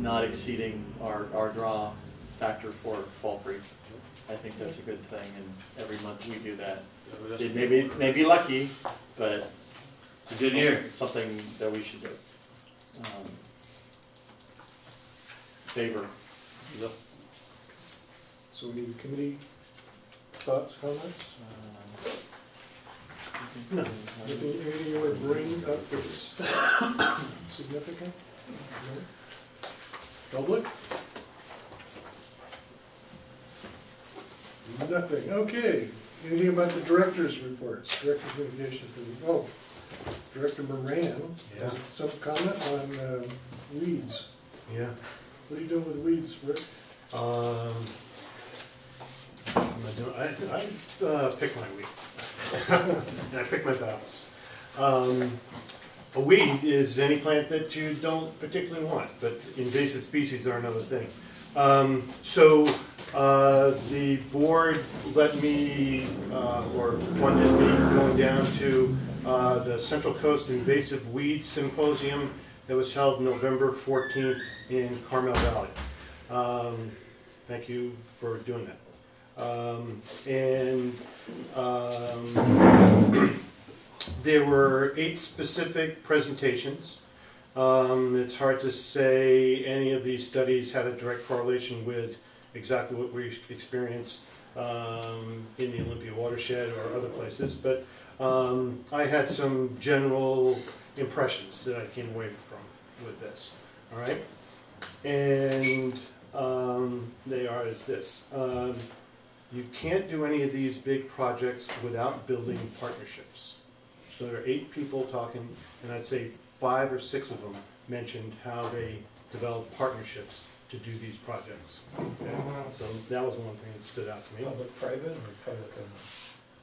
not exceeding our, our draw factor for Fall Creek. I think that's a good thing, and every month we do that. It may be, may be lucky, but. It's a good year. Something that we should do. Um, Favor. So we need a committee thoughts, comments? No. Anything, anything you want to bring up that's significant? No? Public? Nothing, okay. Anything about the director's reports, director communication for the, oh, Director Moran has Yeah. some comment on uh, weeds. Yeah. What are you doing with weeds, Rick? Um, I'm not doing, I, I, uh, pick my weeds. And I pick my battles. Um, a weed is any plant that you don't particularly want, but invasive species are another thing. Um, so, uh, the board let me, uh, or funded me going down to, uh, the Central Coast Invasive Weed Symposium that was held November fourteenth in Carmel Valley. Um, thank you for doing that. Um, and, um, there were eight specific presentations. Um, it's hard to say any of these studies had a direct correlation with exactly what we experienced um, in the Olympia watershed or other places, but um, I had some general impressions that I came away from with this. All right, and um, they are as this. Um, you can't do any of these big projects without building partnerships. So there are eight people talking, and I'd say five or six of them mentioned how they develop partnerships to do these projects. Okay? So that was one thing that stood out to me. Public-private or public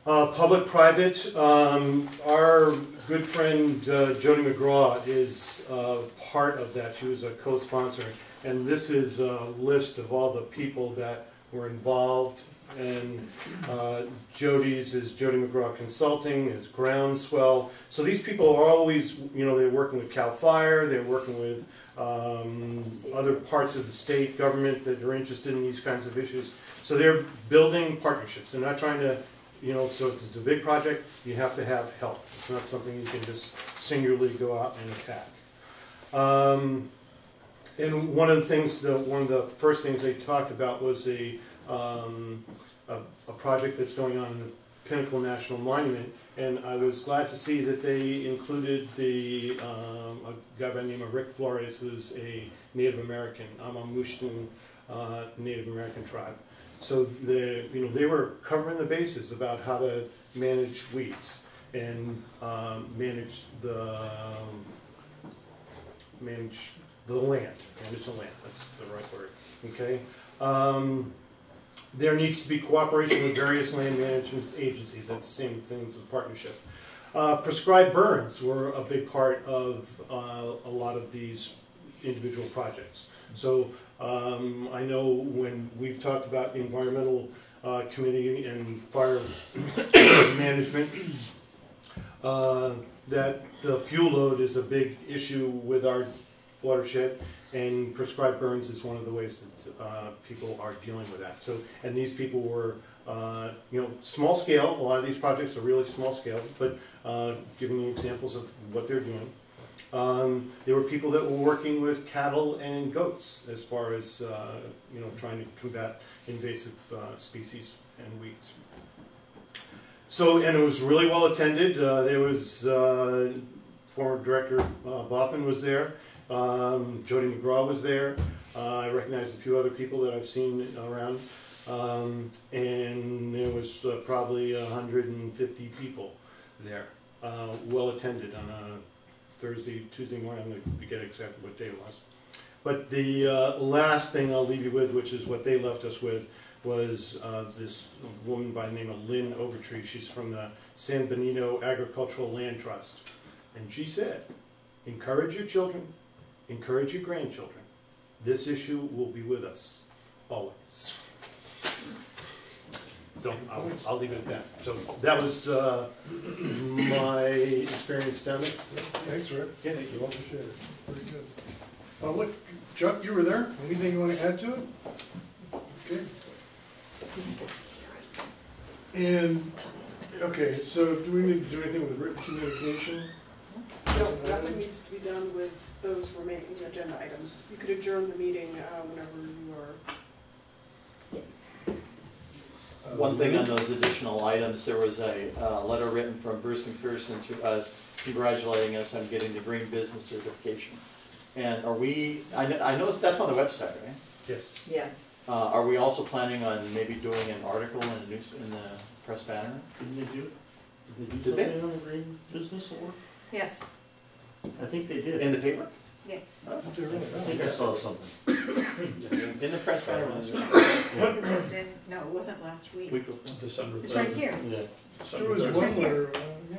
uh, public, private. um, our good friend uh, Jody McGraw is uh, part of that. She was a co-sponsor. And this is a list of all the people that were involved. And uh, Jody's is Jody McGraw Consulting, is Groundswell. So these people are always, you know, they're working with CAL FIRE, they're working with um, other parts of the state government that are interested in these kinds of issues. So they're building partnerships. They're not trying to you know, so it's a big project, you have to have help. It's not something you can just singularly go out and attack. Um, and one of the things, the, one of the first things they talked about was a, um, a, a project that's going on in the Pinnacle National Monument. And I was glad to see that they included the, um, a guy by the name of Rick Flores, who's a Native American, Amah Mutsun uh, Native American tribe. So the, you know, they were covering the bases about how to manage weeds and um, manage the um, manage the land, manage the land. That's the right word. Okay. There needs to be cooperation with various land management agencies. That's the same thing as a partnership. Uh, prescribed burns were a big part of uh, a lot of these individual projects. So um, I know when we've talked about the environmental uh, committee and fire management, uh, that the fuel load is a big issue with our watershed, and prescribed burns is one of the ways that uh, people are dealing with that. So, and these people were, uh, you know, small scale. A lot of these projects are really small scale, but uh, giving you examples of what they're doing. Um, there were people that were working with cattle and goats as far as uh, you know trying to combat invasive uh, species and weeds. So and it was really well attended. Uh, there was former director uh, Boffman was there. Um, Jody McGraw was there. Uh, I recognized a few other people that I've seen around. Um, and there was probably 150 people there, well attended on a Thursday, Tuesday morning, I'm going to forget exactly what day it was. But the uh, last thing I'll leave you with, which is what they left us with, was uh, this woman by the name of Lynn Overtree. She's from the San Benito Agricultural Land Trust. And she said, encourage your children, encourage your grandchildren. This issue will be with us always. So I'll, I'll leave it at that. So that was uh, my experience down there. Thanks, Rick. Yeah, thank you. Well, appreciate it. Very good. Uh, look, Chuck, you were there. Anything you want to add to it? Okay. And, okay, so do we need to do anything with written communication? No, nothing needs to be done with those remaining agenda items. You could adjourn the meeting uh, whenever you are Uh, One thing on those additional items, there was a uh, letter written from Bruce McPherson to us congratulating us on getting the green business certification. And are we, I kn- I noticed that's on the website, right? Yes. Yeah. Uh, Are we also planning on maybe doing an article in the news, in the press banner? Didn't they do, did they do Did they? something on the green business award? Yes, I think they did. In the paper? yes. I think I saw something. In the press banner last week? It was in, no, it wasn't last week. Week before? December It's right here. Yeah. There was one letter, uh, yeah.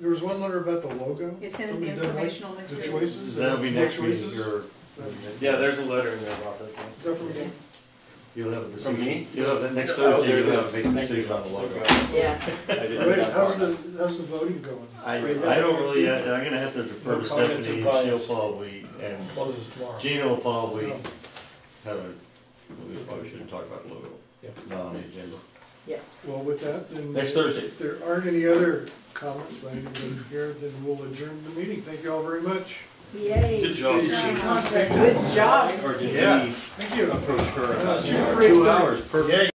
There was one letter about the logo. It's in Somebody didn't like informational The material. choices. That'll be next week, choices. your, Yeah, there's a letter in there about that. thing. Is that from you? You'll have a From me? You'll have, the next Oh, Thursday, there it you'll have is. a big Thank you. decision on the logo. Yeah. I didn't Right, get how's the, far. how's the voting going? I, I don't really, I- I'm gonna have to defer No to comments Stephanie, and she'll bias. probably, and Closes tomorrow. Gina will probably No. have a, we probably shouldn't talk about the logo. Yeah. Not on the agenda. Well, with that, then. Next Thursday. If there aren't any other comments by anybody here, then we'll adjourn the meeting. Thank you all very much. Yay. Good job. Good job. Or did Yeah. we Thank you. approach her about super two time. hours, perfect.